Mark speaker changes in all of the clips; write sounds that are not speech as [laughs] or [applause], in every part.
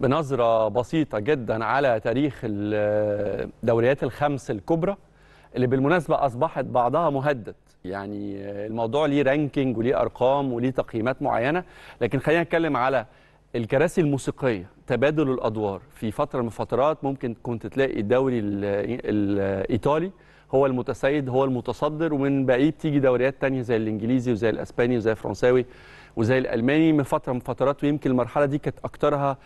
Speaker 1: بنظرة بسيطة جدا على تاريخ الدوريات الخمس الكبرى اللي بالمناسبة أصبحت بعضها مهدد. يعني الموضوع ليه رانكينج وليه أرقام وليه تقييمات معينة لكن خلينا نتكلم على الكراسي الموسيقية تبادل الأدوار. في فترة من الفترات ممكن كنت تلاقي الدوري ال- الإيطالي هو المتسيد هو المتصدر ومن بعيد تيجي دوريات تانية زي الإنجليزي وزي الإسباني وزي الفرنساوي. وزي الألماني من فترة من فترات ويمكن المرحلة دي كانت أكترها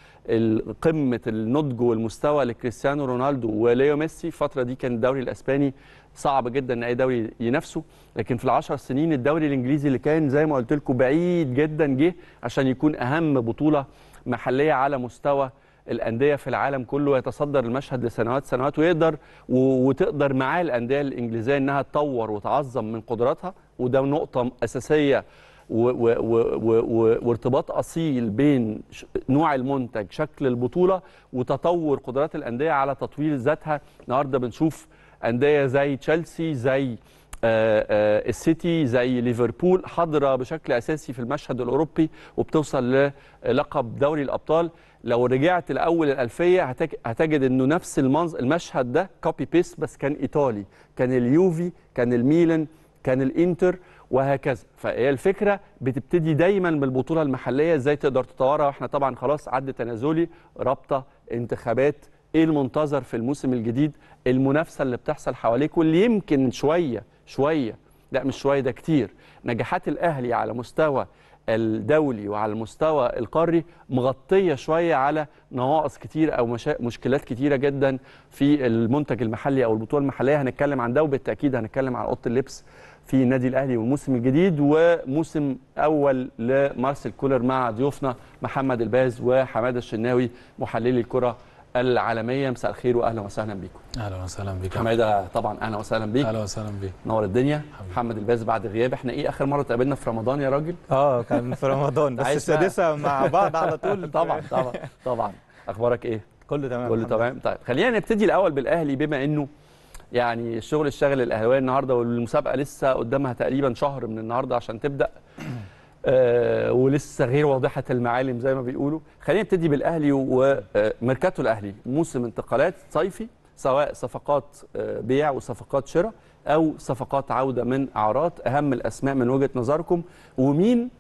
Speaker 1: قمة النضج والمستوى لكريستيانو رونالدو وليو ميسي. الفترة دي كان الدوري الأسباني صعب جدا إن أي دوري ينافسه. لكن في العشر سنين الدوري الإنجليزي اللي كان زي ما قلت لكم بعيد جدا جه عشان يكون أهم بطولة محلية على مستوى الأندية في العالم كله. ويتصدر المشهد لسنوات سنوات ويقدر وتقدر معاه الأندية الإنجليزية إنها تطور وتعظم من قدراتها. وده نقطة أساسية وارتباط أصيل بين نوع المنتج شكل البطولة وتطور قدرات الأندية على تطوير ذاتها. النهارده بنشوف أندية زي تشيلسي زي آه، آه، السيتي زي ليفربول حاضرة بشكل أساسي في المشهد الأوروبي وبتوصل للقب دوري الأبطال. لو رجعت لأول الألفية هتج- هتجد إنه نفس المشهد ده copy paste بس كان إيطالي كان اليوفي كان الميلان كان الإنتر. وهكذا. فهي الفكرة بتبتدي دايما بالبطولة المحلية إزاي تقدر تطورها وإحنا طبعا خلاص عد تنازلي رابطة انتخابات إيه المنتظر في الموسم الجديد المنافسة اللي بتحصل حواليك واللي يمكن شوية شوية لا مش شوية ده كتير. نجاحات الأهلي على مستوى الدولي وعلى المستوى القاري مغطية شوية على نواقص كتير أو مشا... مشكلات كتيرة جدا في المنتج المحلي أو البطولة المحلية. هنتكلم عن ده وبالتأكيد هنتكلم عن أوضة اللبس في النادي الأهلي والموسم الجديد وموسم أول لمارسيل كولر مع ضيوفنا محمد الباز وحمادة الشناوي محللي الكرة العالمية. مساء الخير واهلا وسهلا بيكم.
Speaker 2: أهلا وسهلا بك
Speaker 1: حمادة طبعا أهلا وسهلا بيك.
Speaker 2: أهلا وسهلا بك
Speaker 1: نور الدنيا. محمد الباز بعد غياب. إحنا إيه آخر مرة اتقابلنا في رمضان يا راجل؟
Speaker 3: آه كان في رمضان. بس. السادسه مع بعض على طول. [laughs]
Speaker 1: طبعا طبعا طبعا. أخبارك إيه؟
Speaker 3: كله تمام
Speaker 1: كله. تمام؟ طيب خلينا نبتدي الأول بالأهلي بما إنه يعني الشغل الشاغل الاهلاويه النهارده والمسابقة لسه قدامها تقريبا شهر من النهارده عشان تبدأ. [clears throat] آه ولسه غير واضحة المعالم زي ما بيقولوا. خلينا نبتدي بالأهلي وميركاتو الأهلي. موسم انتقالات صيفي سواء صفقات آه، بيع وصفقات شراء أو صفقات عودة من أعراض. أهم الأسماء من وجهة نظركم. ومين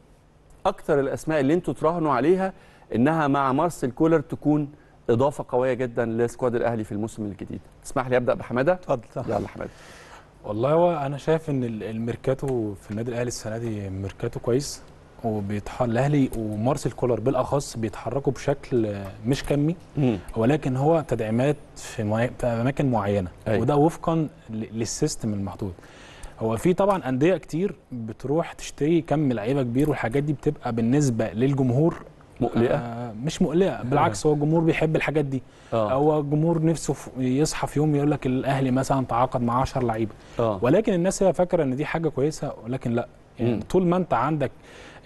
Speaker 1: أكتر الأسماء اللي أنتوا تراهنوا عليها إنها مع مارسيل كولر تكون إضافة قوية جدا ل squad الأهلي في الموسم الجديد. تسمح لي أبدأ بحمادة؟
Speaker 3: اتفضل.
Speaker 1: يلا حمادة.
Speaker 2: والله هو أنا شايف إن ال- الميركاتو في النادي الأهلي السنة دي ميركاتو كويس وبيتح الأهلي ومارسيل كولر بالأخص بيتحركوا بشكل مش كمي
Speaker 1: مم.
Speaker 2: ولكن هو تدعيمات في, أماكن معينة
Speaker 1: أيوة.
Speaker 2: وده وفقا للسيستم المحدود. هو في طبعا أندية كتير بتروح تشتري كم لعيبة كبير والحاجات دي بتبقى بالنسبة للجمهور
Speaker 1: مقلقة؟
Speaker 2: آه مش مقلقة بالعكس هو الجمهور بيحب الحاجات دي.
Speaker 1: آه.
Speaker 2: هو الجمهور نفسه يصحى في يوم يقول لك الأهلي مثلا تعاقد مع 10 لعيبة.
Speaker 1: آه.
Speaker 2: ولكن الناس هي فاكرة إن دي حاجة كويسة ولكن لأ. يعني. طول ما أنت عندك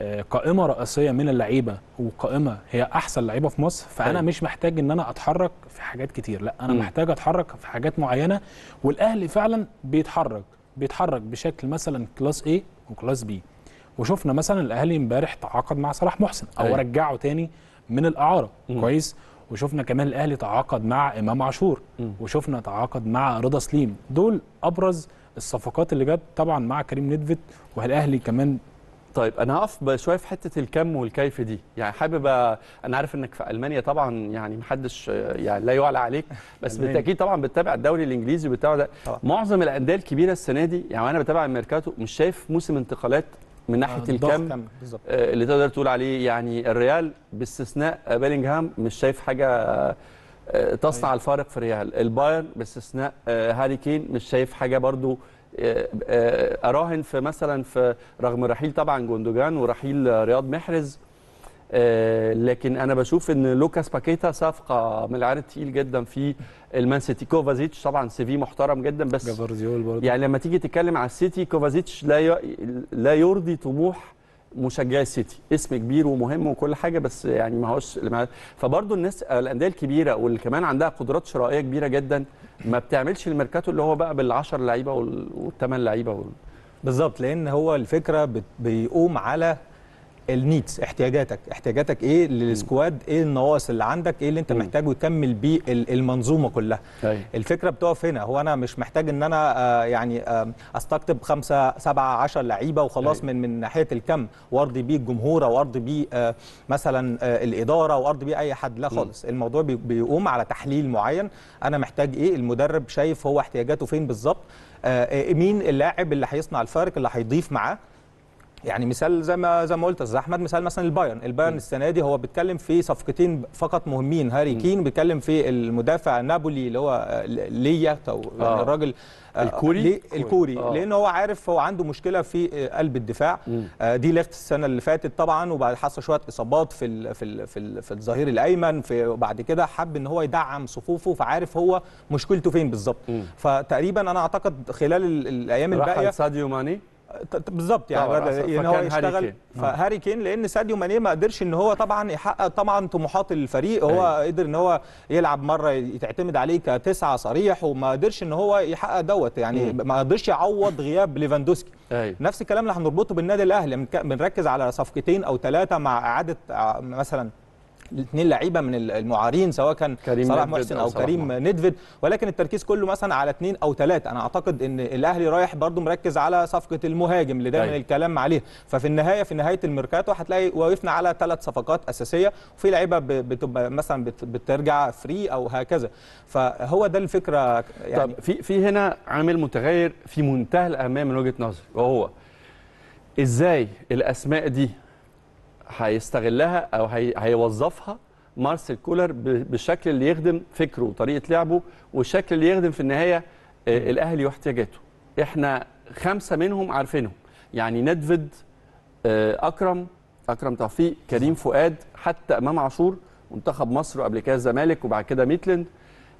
Speaker 2: آه، قائمة رئيسية من اللعيبة وقائمة هي أحسن لعيبة في مصر فأنا
Speaker 1: أيوة.
Speaker 2: مش محتاج إن أنا أتحرك في حاجات كتير. لأ
Speaker 1: أنا.
Speaker 2: محتاج أتحرك في حاجات معينة والأهلي فعلا بيتحرك بيتحرك بشكل مثلا class A و class B. وشفنا مثلا الأهلي امبارح تعاقد مع صلاح محسن أو
Speaker 1: أيوة.
Speaker 2: رجعه تاني من الإعارة
Speaker 1: مم.
Speaker 2: كويس وشفنا كمان الأهلي تعاقد مع إمام عاشور. وشفنا تعاقد مع رضا سليم دول أبرز الصفقات اللي جت طبعا مع كريم نيدفيد والأهلي كمان
Speaker 1: طيب أنا هقف شوية في حتة الكم والكيف دي يعني حابب أنا عارف إنك في ألمانيا طبعا يعني محدش يعني لا يعلى عليك بس. بالتأكيد طبعا بتتابع الدوري الإنجليزي وبتابع ده. معظم الأندية الكبيرة السنة دي يعني أنا بتابع الميركاتو مش شايف موسم انتقالات من ناحية
Speaker 2: آه،
Speaker 1: الكم آه، اللي تقدر تقول عليه يعني الريال باستثناء بيلينغهام مش شايف حاجة آه، تصنع
Speaker 2: أيوة.
Speaker 1: الفارق في الريال البايرن باستثناء هاري كين مش شايف حاجة برضو أراهن في مثلا في رغم رحيل طبعا جوندوجان ورحيل رياض محرز لكن أنا بشوف إن لوكاس باكيتا صفقة من العيار التقيل جدا في المان سيتي. كوفاسيتش طبعا CV محترم جدا بس
Speaker 2: برضه.
Speaker 1: يعني لما تيجي تتكلم على السيتي كوفاسيتش لا ي... لا يرضي طموح مشجعي السيتي. اسم كبير ومهم وكل حاجة بس يعني ما هوش فبرضه الناس الأندية الكبيرة واللي كمان عندها قدرات شرائية كبيرة جدا ما بتعملش الميركاتو اللي هو بقى بال10 لعيبة وال- والثمان لعيبة وال...
Speaker 3: بالظبط لأن هو الفكرة بت- بيقوم على ال needs احتياجاتك. احتياجاتك إيه لل squad؟ إيه النواقص اللي عندك؟ إيه اللي
Speaker 1: أنت.
Speaker 3: محتاجه يكمل بيه ال- المنظومة كلها.
Speaker 1: أيوة.
Speaker 3: الفكرة بتقف هنا. هو أنا مش محتاج إن أنا آه، يعني آه، أستقطب خمسة سبعة عشر لعيبة وخلاص
Speaker 1: أيوة.
Speaker 3: من من ناحية الكم وأرضي بيه الجمهور أو أرضي بيه آه، مثلا آه، الإدارة وارضي بيه أي حد. لا خالص. الموضوع بي- بيقوم على تحليل معين. أنا محتاج إيه؟ المدرب شايف هو احتياجاته فين بالظبط. آه، آه، مين اللاعب اللي هيصنع الفارق اللي هيضيف معاه. يعني مثال زي ما زي ما قلت يا أستاذ أحمد مثال مثلا البايرن البايرن السنة دي هو بيتكلم في صفقتين فقط مهمين هاري كين بيتكلم في المدافع نابولي اللي هو آه، ليا أو
Speaker 1: آه.
Speaker 3: يعني الراجل آه،
Speaker 1: الكوري؟
Speaker 3: الكوري
Speaker 1: آه.
Speaker 3: لأن هو عارف هو عنده مشكلة في آه، قلب الدفاع. آه، دي ليخت السنة اللي فاتت طبعا وبعد حصل شوية إصابات في ال في ال في, ال في الظهير الأيمن في وبعد كده حب إن هو يدعم صفوفه فعارف هو مشكلته فين بالظبط. فتقريبا أنا أعتقد خلال ال- الأيام
Speaker 1: الباقية ساديو ماني
Speaker 3: بالظبط يعني
Speaker 1: فكان
Speaker 3: ان هو يشتغل. فهاري كين لأن ساديو ماني ما قدرش إن هو طبعا يحقق طبعا طموحات الفريق هو
Speaker 1: أيوة.
Speaker 3: قدر إن هو يلعب مرة يتعتمد عليه كتسعة صريح وما قدرش إن هو يحقق دوت يعني
Speaker 1: مم.
Speaker 3: ما قدرش يعوض غياب ليفاندوسكي
Speaker 1: أيوه
Speaker 3: نفس الكلام اللي هنربطه بالنادي الأهلي بنركز على صفقتين أو ثلاثة مع إعادة مثلا الاثنين لعيبة من المعارين سواء كان
Speaker 1: كريم
Speaker 3: صلاح محسن
Speaker 1: أو
Speaker 3: كريم. نيدفيد ولكن التركيز كله مثلا على اثنين أو ثلاثة. أنا أعتقد إن الأهلي رايح برضو مركز على صفقة المهاجم اللي دايما
Speaker 1: أيوة.
Speaker 3: الكلام عليه. ففي النهاية في نهاية الميركاتو هتلاقي وقفنا على ثلاث صفقات أساسية وفي لعيبة بتبقى مثلا بت- بترجع free أو هكذا. فهو ده الفكرة يعني.
Speaker 1: طب في في هنا عامل متغير في منتهى الأهمية من وجهة نظري وهو إزاي الأسماء دي هيستغلها أو هي هيوظفها مارسيل كولر بالشكل اللي يخدم فكره وطريقة لعبه والشكل اللي يخدم في النهاية آه، الأهلي واحتياجاته. إحنا خمسة منهم عارفينهم. يعني نيدفيد آه، أكرم أكرم توفيق كريم فؤاد حتى إمام عاشور منتخب مصر وقبل كده الزمالك وبعد كده ميتلاند.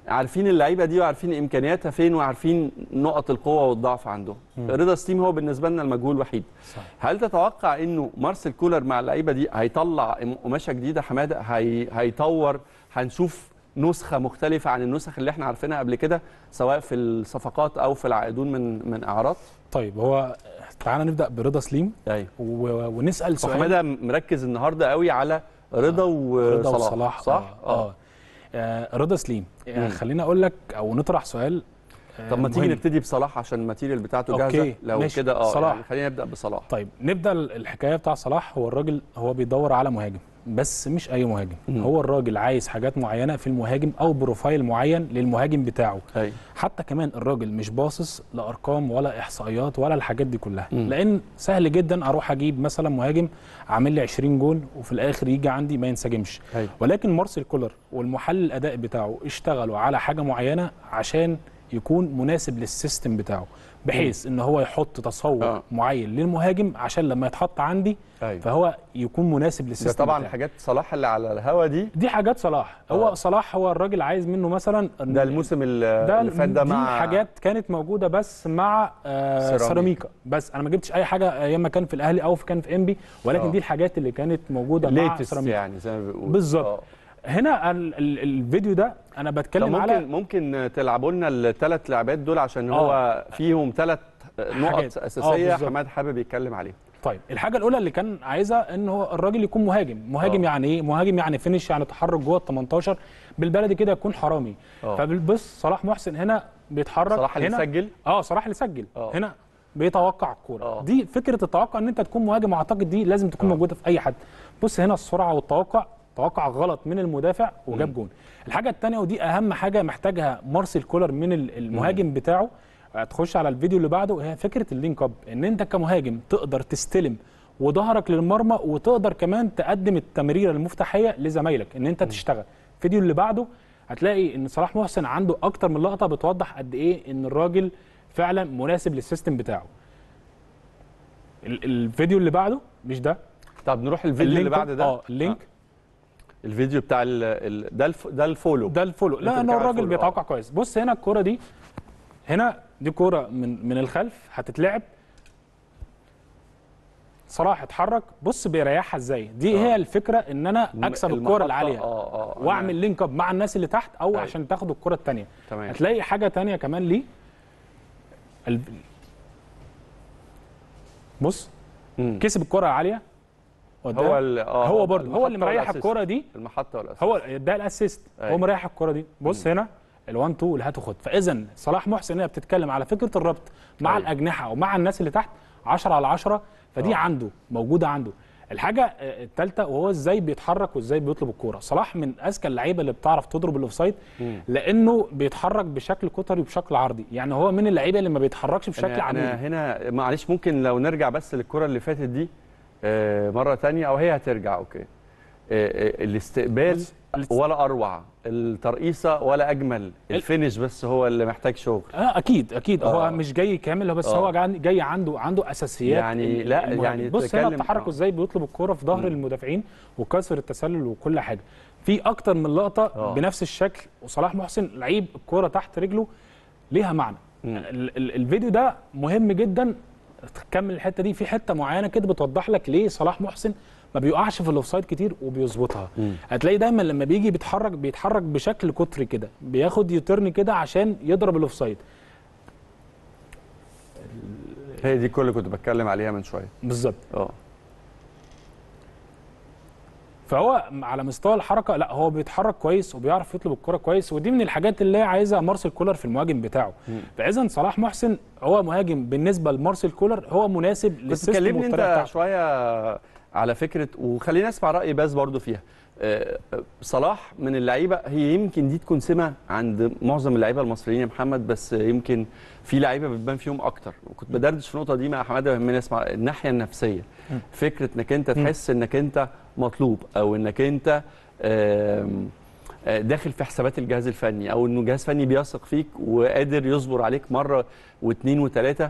Speaker 1: عارفين اللعيبة دي وعارفين إمكانياتها فين وعارفين نقط القوة والضعف عندهم. رضا سليم هو بالنسبة لنا المجهول الوحيد.
Speaker 2: صح.
Speaker 1: هل تتوقع إنه مارسيل كولر مع اللعيبة دي هيطلع قماشة جديدة؟ حمادة هي... هيطور؟ هنشوف نسخة مختلفة عن النسخ اللي إحنا عارفينها قبل كده سواء في الصفقات أو في العائدون من من أعراض؟
Speaker 2: طيب هو تعالى نبدأ برضا سليم.
Speaker 1: أيوه.
Speaker 2: و- ونسأل سؤال.
Speaker 1: وحماده مركز النهارده قوي على رضا
Speaker 2: رضا
Speaker 1: وصلاح
Speaker 2: وصلاح.
Speaker 1: صح؟
Speaker 2: آه, آه. آه. رضا سليم. آه خليني أقول لك أو نطرح سؤال آه
Speaker 1: طب ما تيجي. نبتدي بصلاح عشان ال material بتاعته
Speaker 2: okay،
Speaker 1: جاهزه لو. كده آه
Speaker 2: صلاح.
Speaker 1: يعني خلينا نبدأ بصلاح
Speaker 2: طيب نبدأ الحكاية بتاع صلاح هو الراجل هو بيدور على مهاجم بس مش أي مهاجم.
Speaker 1: مم.
Speaker 2: هو الراجل عايز حاجات معينة في المهاجم أو profile معين للمهاجم بتاعه.
Speaker 1: أيوه
Speaker 2: حتى كمان الراجل مش باصص لأرقام ولا إحصائيات ولا الحاجات دي كلها.
Speaker 1: مم.
Speaker 2: لأن سهل جدا أروح أجيب مثلا مهاجم عامل لي 20 جون وفي الآخر يجي عندي ما ينسجمش.
Speaker 1: أيوه
Speaker 2: ولكن مارسيل كولر والمحلل الأداء بتاعه اشتغلوا على حاجة معينة عشان يكون مناسب لل system بتاعه. بحيث إن هو يحط تصور
Speaker 1: آه.
Speaker 2: معين للمهاجم عشان لما يتحط عندي
Speaker 1: أيوه
Speaker 2: فهو يكون مناسب
Speaker 1: ده
Speaker 2: للسيستم
Speaker 1: طبعا
Speaker 2: بتاعه.
Speaker 1: حاجات صلاح اللي على الهوا دي
Speaker 2: دي حاجات صلاح هو
Speaker 1: آه.
Speaker 2: صلاح هو الراجل عايز منه مثلا
Speaker 1: ده الموسم اللي
Speaker 2: ده
Speaker 1: فات ده
Speaker 2: دي
Speaker 1: مع
Speaker 2: حاجات كانت موجودة بس مع آه
Speaker 1: سيراميكا.
Speaker 2: سيراميكا بس أنا ما جبتش أي حاجة أيام ما كان في الأهلي أو في كان في إنبي ولكن
Speaker 1: آه.
Speaker 2: دي الحاجات اللي كانت موجودة مع سيراميكا
Speaker 1: يعني زي ما بيقولوا
Speaker 2: بالظبط.
Speaker 1: آه.
Speaker 2: هنا ال ال الفيديو ده
Speaker 1: أنا
Speaker 2: بتكلم
Speaker 1: ممكن
Speaker 2: على
Speaker 1: ممكن تلعبوا لنا الثلاث لعبات دول عشان
Speaker 2: آه.
Speaker 1: هو فيهم ثلاث نقط.
Speaker 2: آه، أساسية.
Speaker 1: حماد حابب يتكلم عليهم
Speaker 2: طيب الحاجة الأولى اللي كان عايزها إن هو الراجل يكون مهاجم مهاجم
Speaker 1: آه.
Speaker 2: يعني إيه مهاجم يعني فينش يعني تحرك جوه ال 18 بالبلدي كده يكون حرامي
Speaker 1: آه.
Speaker 2: فبص صلاح محسن هنا بيتحرك
Speaker 1: صلاح اللي
Speaker 2: هنا
Speaker 1: سجل
Speaker 2: آه صلاح اللي سجل
Speaker 1: آه.
Speaker 2: هنا بيتوقع الكورة
Speaker 1: آه.
Speaker 2: دي فكرة التوقع إن أنت تكون مهاجم أعتقد دي لازم تكون
Speaker 1: آه.
Speaker 2: موجودة في أي حد بص هنا السرعة والتوقع توقع غلط من المدافع وجاب جون. الحاجة الثانية ودي أهم حاجة محتاجها مارسيل كولر من ال- المهاجم بتاعه. هتخش على الفيديو اللي بعده هي فكرة ال link up إن أنت كمهاجم تقدر تستلم وظهرك للمرمى وتقدر كمان تقدم التمريرة المفتاحية لزمايلك إن أنت تشتغل. الفيديو اللي بعده هتلاقي إن صلاح محسن عنده أكتر من لقطة بتوضح قد إيه إن الراجل فعلا مناسب لل system بتاعه. ال- الفيديو اللي بعده مش ده؟
Speaker 1: طب نروح الفيديو اللي بعد ده.
Speaker 2: آه ال link.
Speaker 1: آه. الفيديو بتاع ال... ال... ده الف... ده ال follow.
Speaker 2: ده ال
Speaker 1: follow.
Speaker 2: لا ان
Speaker 1: بتتكلم
Speaker 2: هو
Speaker 1: على
Speaker 2: الراجل بيتوقع كويس. بص هنا الكورة دي هنا دي كورة من من الخلف هتتلعب. صلاح اتحرك. بص بيريحها إزاي؟ دي
Speaker 1: آه.
Speaker 2: هي الفكرة إن أنا
Speaker 1: أكسب
Speaker 2: الكورة العالية.
Speaker 1: آه آه أنا-
Speaker 2: وأعمل link up مع الناس اللي تحت أو
Speaker 1: أيوة.
Speaker 2: عشان تاخد الكره
Speaker 1: الثانية
Speaker 2: هتلاقي حاجة تانية كمان ليه. بص
Speaker 1: مم.
Speaker 2: كسب الكره العالية.
Speaker 1: هو ال- آه،
Speaker 2: هو برضه هو اللي
Speaker 1: المحطة
Speaker 2: مريح. الكوره دي.
Speaker 1: المحطة والاساس
Speaker 2: هو ده الأسيست. هو
Speaker 1: أيوة.
Speaker 2: مريح الكوره دي. بص هنا ال1 2 اللي هات وخد فاذا صلاح محسن هنا بتتكلم على فكرة الربط مع
Speaker 1: أيوة.
Speaker 2: الأجنحة ومع الناس اللي تحت 10 على 10 فدي
Speaker 1: آه.
Speaker 2: عنده موجودة عنده. الحاجة آه، الثالثه وهو إزاي بيتحرك وإزاي بيطلب الكورة. صلاح من أذكى اللعيبة اللي بتعرف تضرب الأوفسايد لأنه بيتحرك بشكل قطري وبشكل عرضي. يعني هو من اللعيبة اللي ما بيتحركش بشكل
Speaker 1: أنا, أنا هنا معلش ممكن لو نرجع بس للكرة اللي فاتت دي مرة تانية أو هي هترجع okay آه، آه، الاستقبال ولا أروع الترقيصة ولا أجمل ال finish بس هو اللي محتاج شغل
Speaker 2: آه أكيد أكيد هو
Speaker 1: آه.
Speaker 2: مش جاي كامل هو بس
Speaker 1: آه.
Speaker 2: هو جاي- عنده عنده أساسيات
Speaker 1: يعني لا،. يعني
Speaker 2: بص هنا تحركه
Speaker 1: آه.
Speaker 2: إزاي بيطلب الكورة في ظهر المدافعين وكسر التسلل وكل حاجة في أكتر من لقطة
Speaker 1: آه.
Speaker 2: بنفس الشكل وصلاح محسن لعيب الكورة تحت رجله ليها معنى ال ال الفيديو ده مهم جدا تكمل الحتة دي. في حتة معينة كده بتوضح لك ليه صلاح محسن ما بيقعش في الأوفسايد كتير وبيظبطها. هتلاقي دايما لما بيجي بيتحرك بيتحرك بشكل قطري كده بياخد يوترن كده عشان يضرب الأوفسايد.
Speaker 1: هي دي كل اللي كنت بتكلم عليها من شوية.
Speaker 2: بالظبط.
Speaker 1: آه.
Speaker 2: فهو على مستوى الحركة لا هو بيتحرك كويس وبيعرف يطلب الكرة كويس ودي من الحاجات اللي عايزها مارسيل كولر في المهاجم بتاعه. فإذا صلاح محسن هو مهاجم بالنسبة لمارسيل كولر هو مناسب لل
Speaker 1: system
Speaker 2: والطريقة
Speaker 1: أنت
Speaker 2: بتاعته.
Speaker 1: شوية على فكرة وخلينا أسمع رأي باز برضو فيها. صلاح من اللعيبة. هي يمكن دي تكون سمة عند معظم اللعيبة المصريين يا محمد بس يمكن في لعيبة بتبان فيهم أكتر. وكنت بدردش في النقطة دي مع حماده ويهمني اسمع الناحية النفسية. فكرة إنك أنت تحس إنك أنت مطلوب أو إنك أنت آه، داخل في حسابات الجهاز الفني أو إنه جهاز فني بيثق فيك وقادر يصبر عليك مرة واثنين وثلاثه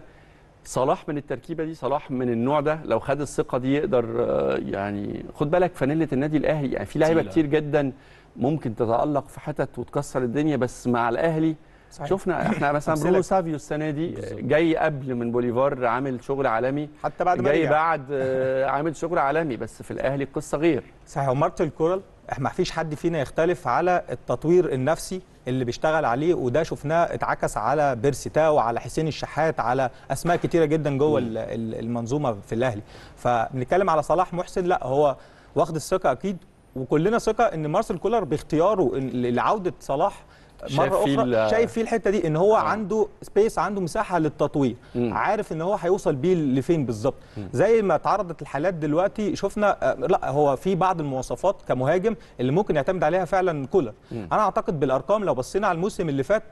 Speaker 1: صلاح من التركيبة دي صلاح من النوع ده لو خد الثقة دي يقدر آه، يعني خد بالك فانيلة النادي الأهلي يعني في
Speaker 2: لعيبة.
Speaker 1: كتير جدا ممكن تتألق في حتت وتكسر الدنيا بس مع الأهلي
Speaker 3: صحيح.
Speaker 1: شفنا إحنا مثلا. برونو سافيو السنة دي آه، جاي قبل من بوليفار عامل شغل عالمي
Speaker 3: حتى بعد ما
Speaker 1: جاي. بعد آه، عامل شغل عالمي بس في الأهلي القصة غير
Speaker 3: صحيح ومارسيل كولر ما فيش حد فينا يختلف على التطوير النفسي اللي بيشتغل عليه وده شفناه اتعكس على بيرسي تاو على حسين الشحات على أسماء كتيرة جدا جوه ال- ال- المنظومة في الأهلي. فبنتكلم على صلاح محسن لا هو واخد الثقة أكيد وكلنا ثقة إن مارسيل كولر باختياره لعودة صلاح مرة
Speaker 1: فيه أخرى
Speaker 3: شايف فيه الحتة دي إن هو
Speaker 1: آه.
Speaker 3: عنده space عنده مساحة للتطوير.
Speaker 1: مم.
Speaker 3: عارف إن هو هيوصل بيه لفين بالظبط. زي ما اتعرضت الحالات دلوقتي شفنا آه، لا هو في بعض المواصفات كمهاجم اللي ممكن يعتمد عليها فعلا كولر. أنا أعتقد بالأرقام لو بصينا على الموسم اللي فات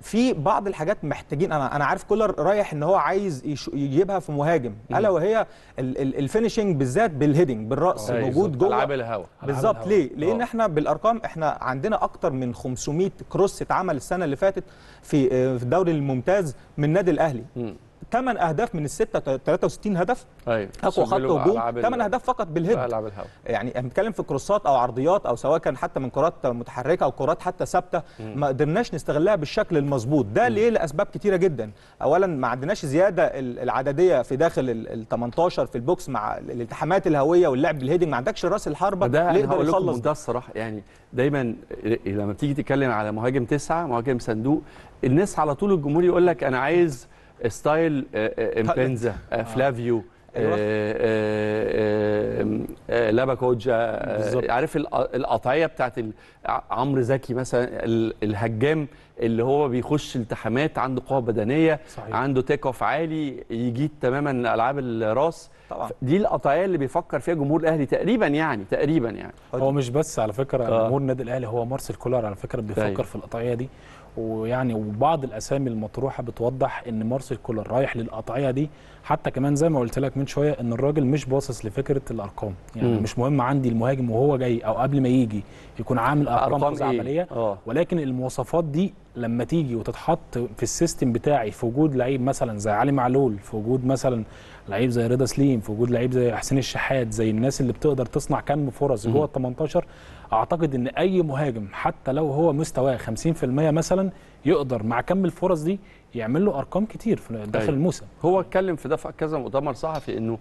Speaker 3: في بعض الحاجات محتاجين أنا أنا عارف كولر رايح إن هو عايز يجيبها في مهاجم ألا وهي ال- ال- ال finishing بالذات بال heading بالرأس
Speaker 1: أيوة،
Speaker 3: موجود جوه
Speaker 1: ألعاب الهوا
Speaker 3: بالظبط. ليه؟ لأن
Speaker 1: آه.
Speaker 3: إحنا بالأرقام إحنا عندنا أكتر من 500 cross اتعمل السنة اللي فاتت في آه، في الدوري الممتاز من النادي الأهلي
Speaker 1: مم.
Speaker 3: 8 أهداف من الستة 63 هدف.
Speaker 1: أيوه
Speaker 3: اقوى خط هجوم.
Speaker 1: ألعاب ال-
Speaker 3: 8 أهداف فقط
Speaker 1: بال head
Speaker 3: يعني بنتكلم في كروسات أو عرضيات أو سواء كان حتى من كرات متحركة أو كرات حتى ثابتة ما قدرناش نستغلها بالشكل المظبوط. ده ليه؟ لأسباب كتيرة جدا. اولا ما عندناش زيادة ال- العددية في داخل ال 18 في ال box مع الالتحامات الهوية واللعب بال heading. ما عندكش رأس الحربة؟
Speaker 1: ده
Speaker 3: اللي يقدر يخلص
Speaker 1: منتهى الصراحة يعني دايما لما بتيجي تتكلم على مهاجم تسعة مهاجم صندوق الناس على طول الجمهور يقول لك أنا عايز style آه، آه، امبنزا آه، فلافيو. آه، آه، آه، آه، لابا كودجو آه،. عارف الق- القطعية بتاعت عمرو زكي مثلا ال- الهجام اللي هو بيخش التحامات عنده قوة بدنية
Speaker 2: صحيح.
Speaker 1: عنده take off عالي يجيد تماما ألعاب الراس
Speaker 3: طبعا
Speaker 1: دي القطعية اللي بيفكر فيها جمهور الأهلي تقريبا يعني تقريبا يعني
Speaker 2: هو مش بس على فكرة
Speaker 1: آه.
Speaker 2: جمهور النادي الأهلي هو مارسيل كولر على فكرة بيفكر
Speaker 1: أيوة.
Speaker 2: في القطعية دي ويعني وبعض الأسامي المطروحة بتوضح إن مارسيل كولر رايح للقطعية دي حتى كمان زي ما قلت لك من شوية إن الراجل مش باصص لفكرة الأرقام يعني
Speaker 1: مم.
Speaker 2: مش مهم عندي المهاجم وهو جاي أو قبل ما يجي يكون عامل
Speaker 1: أرقام إيه؟
Speaker 2: خزعبليه
Speaker 1: آه.
Speaker 2: ولكن المواصفات دي لما تيجي وتتحط في ال system بتاعي في وجود لعيب مثلا زي علي معلول في وجود مثلا لعيب زي رضا سليم في وجود لعيب زي حسين الشحات زي الناس اللي بتقدر تصنع كم فرص جوه ال 18 أعتقد إن أي مهاجم حتى لو هو مستواه 50% مثلا يقدر مع كم الفرص دي يعمل له أرقام كتير في داخل
Speaker 1: أيوة.
Speaker 2: الموسم.
Speaker 1: هو اتكلم في ده في كذا مؤتمر صحفي إنه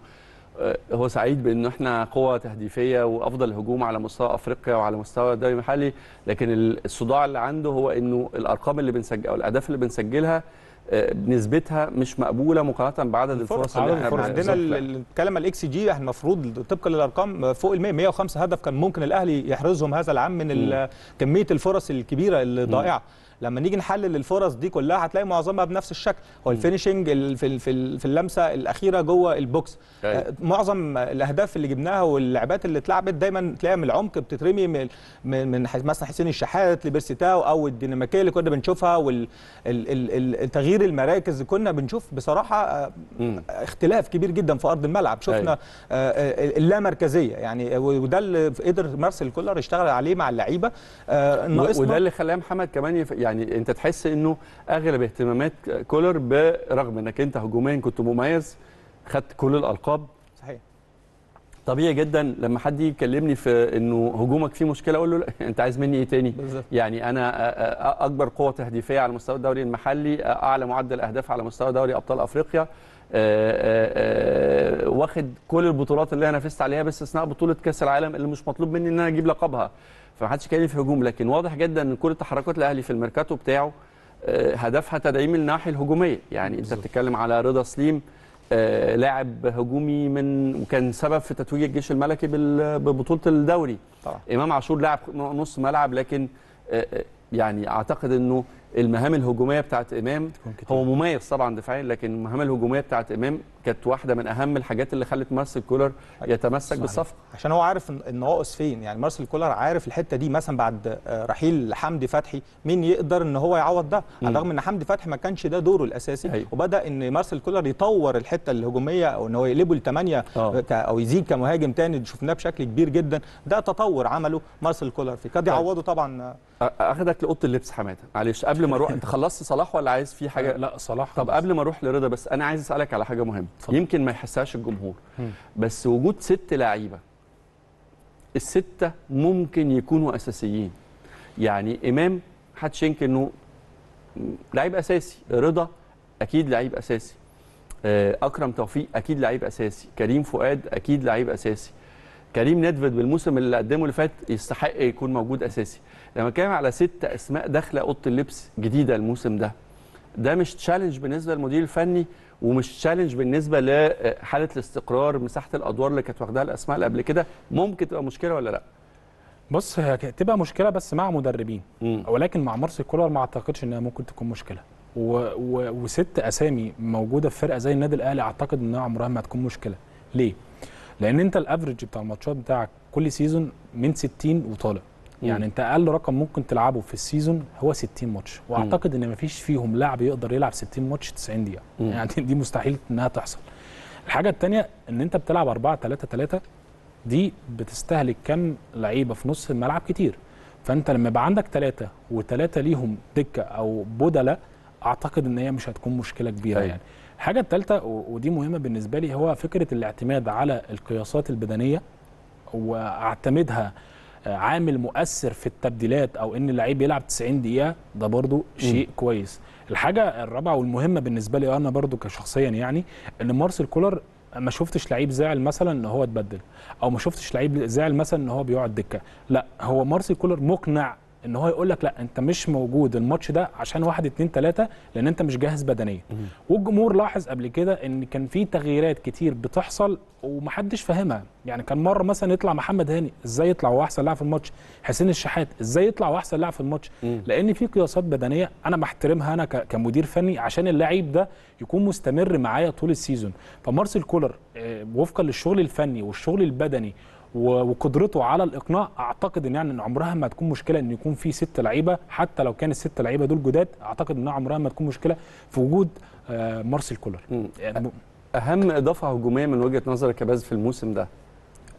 Speaker 1: آه، هو سعيد بإنه إحنا قوة تهديفية وأفضل هجوم على مستوى أفريقيا وعلى مستوى الدوري المحلي لكن ال- الصداع اللي عنده هو إنه الأرقام اللي بنسجل أو الأهداف اللي بنسجلها آه، نسبتها مش مقبولة مقارنة بعدد الفرص اللي إحنا
Speaker 2: الفرص.
Speaker 3: عندنا ال- ال- الكلام على الاكس جي إحنا المفروض طبقا للأرقام فوق ال 100 105 هدف كان ممكن الأهلي يحرزهم هذا العام من كمية الفرص الكبيرة اللي ضائعة. لما نيجي نحلل الفرص دي كلها هتلاقي معظمها بنفس الشكل هو ال finishing ال- في في في اللمسة الأخيرة جوه ال box
Speaker 1: أيوة.
Speaker 3: آه، معظم الأهداف اللي جبناها واللعبات اللي اتلعبت دايما تلاقيها من العمق بتترمي من من مثلا حسين الشحات لبيرسي تاو أو الديناميكية اللي كنا بنشوفها والتغيير المراكز كنا بنشوف بصراحة آه،. اختلاف كبير جدا في أرض الملعب شفنا
Speaker 1: أيوة.
Speaker 3: آه، آه، اللامركزية يعني وده اللي قدر مارسيل كولر يشتغل عليه مع اللعيبة
Speaker 1: وده اللي خلاه محمد كمان يف... يعني انت تحس انه اغلب اهتمامات كولر برغم انك انت هجوميا كنت مميز خدت كل الألقاب.
Speaker 3: صحيح.
Speaker 1: طبيعي جدا لما حد يكلمني في انه هجومك فيه مشكلة أقول له لا أنت عايز مني إيه تاني؟
Speaker 3: بالظبط.
Speaker 1: يعني أنا أكبر قوة تهديفية على مستوى الدوري المحلي أعلى معدل أهداف على مستوى دوري أبطال أفريقيا آه، آه، آه، واخد كل البطولات اللي أنا نافست عليها باستثناء بطولة كأس العالم اللي مش مطلوب مني إن أنا أجيب لقبها. فمحدش يتكلم في هجوم لكن واضح جدا إن كل تحركات الأهلي في الميركاتو بتاعه آه، هدفها تدعيم الناحية الهجومية. يعني أنت بتتكلم على رضا سليم آه، لاعب هجومي من وكان سبب في تتويج الجيش الملكي ببطولة الدوري.
Speaker 3: طبعا.
Speaker 1: إمام عاشور لاعب نص ملعب لكن آه، يعني أعتقد إنه المهام الهجومية بتاعت إمام هو مميز طبعا دفاعيا لكن المهام الهجومية بتاعت إمام كانت واحدة من أهم الحاجات اللي خلت مارسيل كولر يتمسك
Speaker 3: صحيح.
Speaker 1: بالصفقه
Speaker 3: عشان هو عارف الن- النواقص فين. يعني مارسيل كولر عارف الحتة دي مثلا بعد آه، رحيل حمدي فتحي. مين يقدر إن هو يعوض ده؟ على الرغم إن حمدي فتحي ما كانش ده دوره الأساسي
Speaker 1: أيوة.
Speaker 3: وبدأ إن مارسيل كولر يطور الحتة الهجومية أو إن هو يقلبه لثمانيه
Speaker 1: آه.
Speaker 3: ك- أو يزيد كمهاجم تاني. شفناه بشكل كبير جدا. ده تطور عمله مارسيل كولر في قد يعوضه طبعا آه،
Speaker 1: أخدك لأوضة اللبس حمادة. معلش. قبل ما أروح أنت خلصت صلاح ولا عايز في حاجة
Speaker 2: لا صلاح
Speaker 1: طب. قبل ما أروح لرضا بس أنا عايز أسألك على حاجة
Speaker 2: مهمة.
Speaker 1: يمكن ما يحسهاش الجمهور. بس وجود ست لعيبة الستة ممكن يكونوا أساسيين يعني إمام محدش ينكر إنه لعيب أساسي رضا أكيد لعيب أساسي آه، أكرم توفيق أكيد لعيب أساسي كريم فؤاد أكيد لعيب أساسي كريم نيدفيد بالموسم اللي قدمه اللي فات يستحق يكون موجود أساسي لما كان على ست أسماء داخلة أوضة اللبس جديدة الموسم ده ده مش challenge بالنسبة للمدير الفني ومش challenge بالنسبة لحالة الاستقرار مساحة الأدوار اللي كانت واخداها الأسماء اللي قبل كده ممكن تبقى مشكلة ولا لأ؟
Speaker 2: بص هي تبقى مشكلة بس مع مدربين.
Speaker 1: مم.
Speaker 2: ولكن مع مارسيل كولر ما أعتقدش إنها ممكن تكون مشكلة. و... و... وست أسامي موجودة في فرقة زي النادي الأهلي أعتقد إنها عمرها ما هتكون مشكلة. ليه؟ لأن أنت ال average بتاع الماتشات بتاعك كل season من 60 وطالع. يعني انت أقل رقم ممكن تلعبه في ال season هو 60 ماتش واعتقد ان مفيش فيهم لاعب يقدر يلعب 60 ماتش 90
Speaker 1: دقيقة.
Speaker 2: يعني دي مستحيل انها تحصل. الحاجة الثانية ان انت بتلعب 4 3 3 دي بتستهلك كم لعيبة في نص الملعب كتير. فانت لما يبقى عندك ثلاثة وثلاثه ليهم دكة أو بدلة اعتقد ان هي مش هتكون مشكلة كبيرة
Speaker 1: أيوة.
Speaker 2: يعني. الحاجة الثالثه ودي مهمة بالنسبة لي هو فكرة الاعتماد على القياسات البدنية واعتمدها عامل مؤثر في التبديلات أو إن اللعيب يلعب 90 دقيقة ده برضو شيء كويس. الحاجة الرابعة والمهمة بالنسبة لي أنا برضو كشخصيا يعني إن مارسيل كولر ما شفتش لعيب زعل مثلا إن هو اتبدل أو ما شفتش لعيب زعل مثلا إن هو بيقعد دكة. لا هو مارسيل كولر مقنع إن هو يقول لك لا أنت مش موجود الماتش ده عشان واحد اتنين تلاتة لأن أنت مش جاهز بدنيا. والجمهور لاحظ قبل كده إن كان في تغييرات كتير بتحصل ومحدش فاهمها. يعني كان مرة مثلا يطلع محمد هاني إزاي يطلع هو أحسن لاعب في الماتش؟ حسين الشحات إزاي يطلع هو أحسن لاعب في الماتش. لأن في قياسات بدنية أنا بحترمها أنا كمدير فني عشان اللعيب ده يكون مستمر معايا طول ال season. فمارسيل كولر آه، وفقا للشغل الفني والشغل البدني وقدرته على الإقناع أعتقد إن يعني إن عمرها ما تكون مشكلة إن يكون في ست لعيبة حتى لو كان الست لعيبة دول جداد أعتقد إنها عمرها ما تكون مشكلة في وجود آه، مارسيل كولر. يعني
Speaker 1: أهم إضافة هجومية من وجهة نظرك يا باز في الموسم ده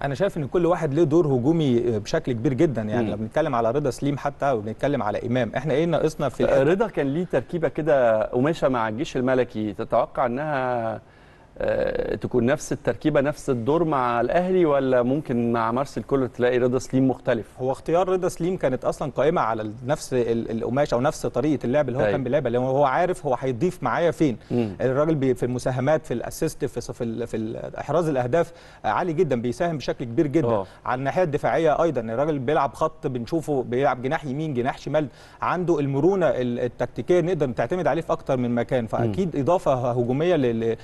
Speaker 3: أنا شايف إن كل واحد له دور هجومي بشكل كبير جدا يعني
Speaker 1: مم.
Speaker 3: لو بنتكلم على رضا سليم حتى وبنتكلم على إمام إحنا إيه ناقصنا في
Speaker 1: رضا كان ليه تركيبة كده قماشة مع الجيش الملكي تتوقع إنها آه، تكون نفس التركيبة نفس الدور مع الأهلي ولا ممكن مع مارسيل كولر تلاقي رضا سليم مختلف؟
Speaker 3: هو اختيار رضا سليم كانت أصلا قائمة على نفس ال- القماش أو نفس طريقة اللعب اللي هو
Speaker 1: أيوة.
Speaker 3: كان بيلعبها. لأن هو عارف هو هيضيف معايا فين.
Speaker 1: مم.
Speaker 3: الراجل في المساهمات في الأسيست في في, في إحراز الأهداف عالي جدا بيساهم بشكل كبير جدا.
Speaker 1: آه.
Speaker 3: على الناحية الدفاعية أيضا الراجل بيلعب خط بنشوفه بيلعب جناح يمين جناح شمال. عنده المرونة ال- التكتيكية نقدر تعتمد عليه في أكتر من مكان. فأكيد إضافة هجومية ل-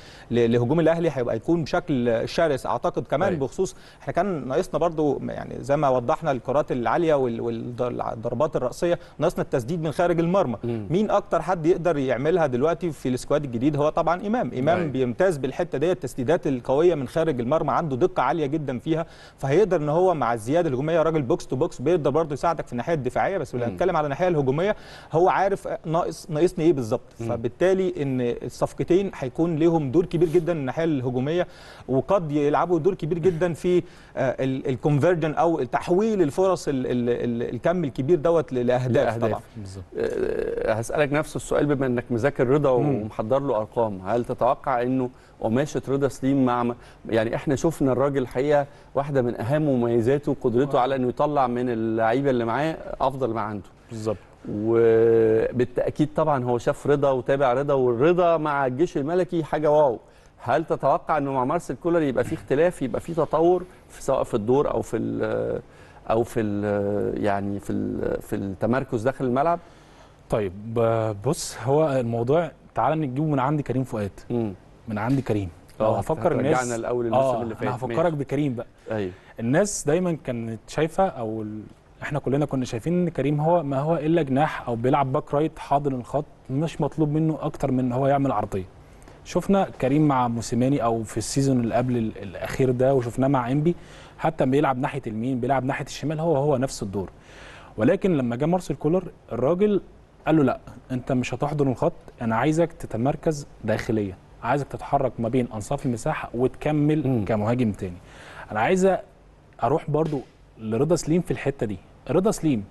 Speaker 3: لهجوم الأهلي هيبقى يكون بشكل شرس أعتقد كمان
Speaker 1: أيوة.
Speaker 3: بخصوص إحنا كان ناقصنا برضو يعني زي ما وضحنا الكرات العالية وال- والضربات الرأسية ناقصنا التسديد من خارج المرمى
Speaker 1: مم.
Speaker 3: مين أكتر حد يقدر يعملها دلوقتي في ال squad الجديد هو طبعا إمام إمام
Speaker 1: أيوة.
Speaker 3: بيمتاز بالحتة دي التسديدات القوية من خارج المرمى عنده دقة عالية جدا فيها فهيقدر إن هو مع الزيادة الهجومية راجل box to box بيقدر برضه يساعدك في الناحية الدفاعية بس. هنتكلم على الناحية الهجومية هو عارف ناقص ناقصني إيه بالظبط فبالتالي إن الصفقتين هيكون ليهم دور كبير جدا الناحية الهجومية وقد يلعبوا دور كبير جدا في الكونفرجن أو تحويل الفرص ال- ال- ال- الكم الكبير دوت
Speaker 1: لأهداف.
Speaker 3: طبعا.
Speaker 1: آه، هسألك نفس السؤال بما إنك مذاكر رضا ومحضر له أرقام هل تتوقع إنه قماشة رضا سليم مع يعني إحنا شفنا الراجل الحقيقة واحدة من أهم مميزاته قدرته على إنه يطلع من اللعيبة اللي معاه أفضل ما عنده.
Speaker 2: بالظبط.
Speaker 1: وبالتأكيد طبعا هو شاف رضا وتابع رضا والرضا مع الجيش الملكي حاجة واو. هل تتوقع إنه مع مارسيل كولر يبقى في اختلاف يبقى في تطور في سواء في الدور أو في ال- أو في ال- يعني في ال- في التمركز داخل الملعب؟
Speaker 2: طيب بص هو الموضوع تعال نجيبه من عند كريم فؤاد. من عند كريم. لو
Speaker 1: آه
Speaker 2: هفكر الناس
Speaker 1: رجعنا الأول الموسم
Speaker 2: آه
Speaker 1: اللي فات
Speaker 2: أنا هفكرك بكريم بقى.
Speaker 1: أيوه.
Speaker 2: الناس دايما كانت شايفة أو ال... إحنا كلنا كنا شايفين إن كريم هو ما هو إلا جناح أو بيلعب back right حاضن الخط مش مطلوب منه أكتر من إن هو يعمل عرضية. شفنا كريم مع موسيماني أو في السيزون اللي قبل ال- الأخير ده وشفناه مع إنبي حتى بيلعب ناحية اليمين بيلعب ناحية الشمال هو هو نفس الدور. ولكن لما جه مارسيل كولر الراجل قال له لأ أنت مش هتحضن الخط أنا عايزك تتمركز داخليا. عايزك تتحرك ما بين أنصاف المساحة وتكمل
Speaker 1: مم.
Speaker 2: كمهاجم تاني. أنا عايز أروح برضو لرضا سليم في الحتة دي. رضا سليم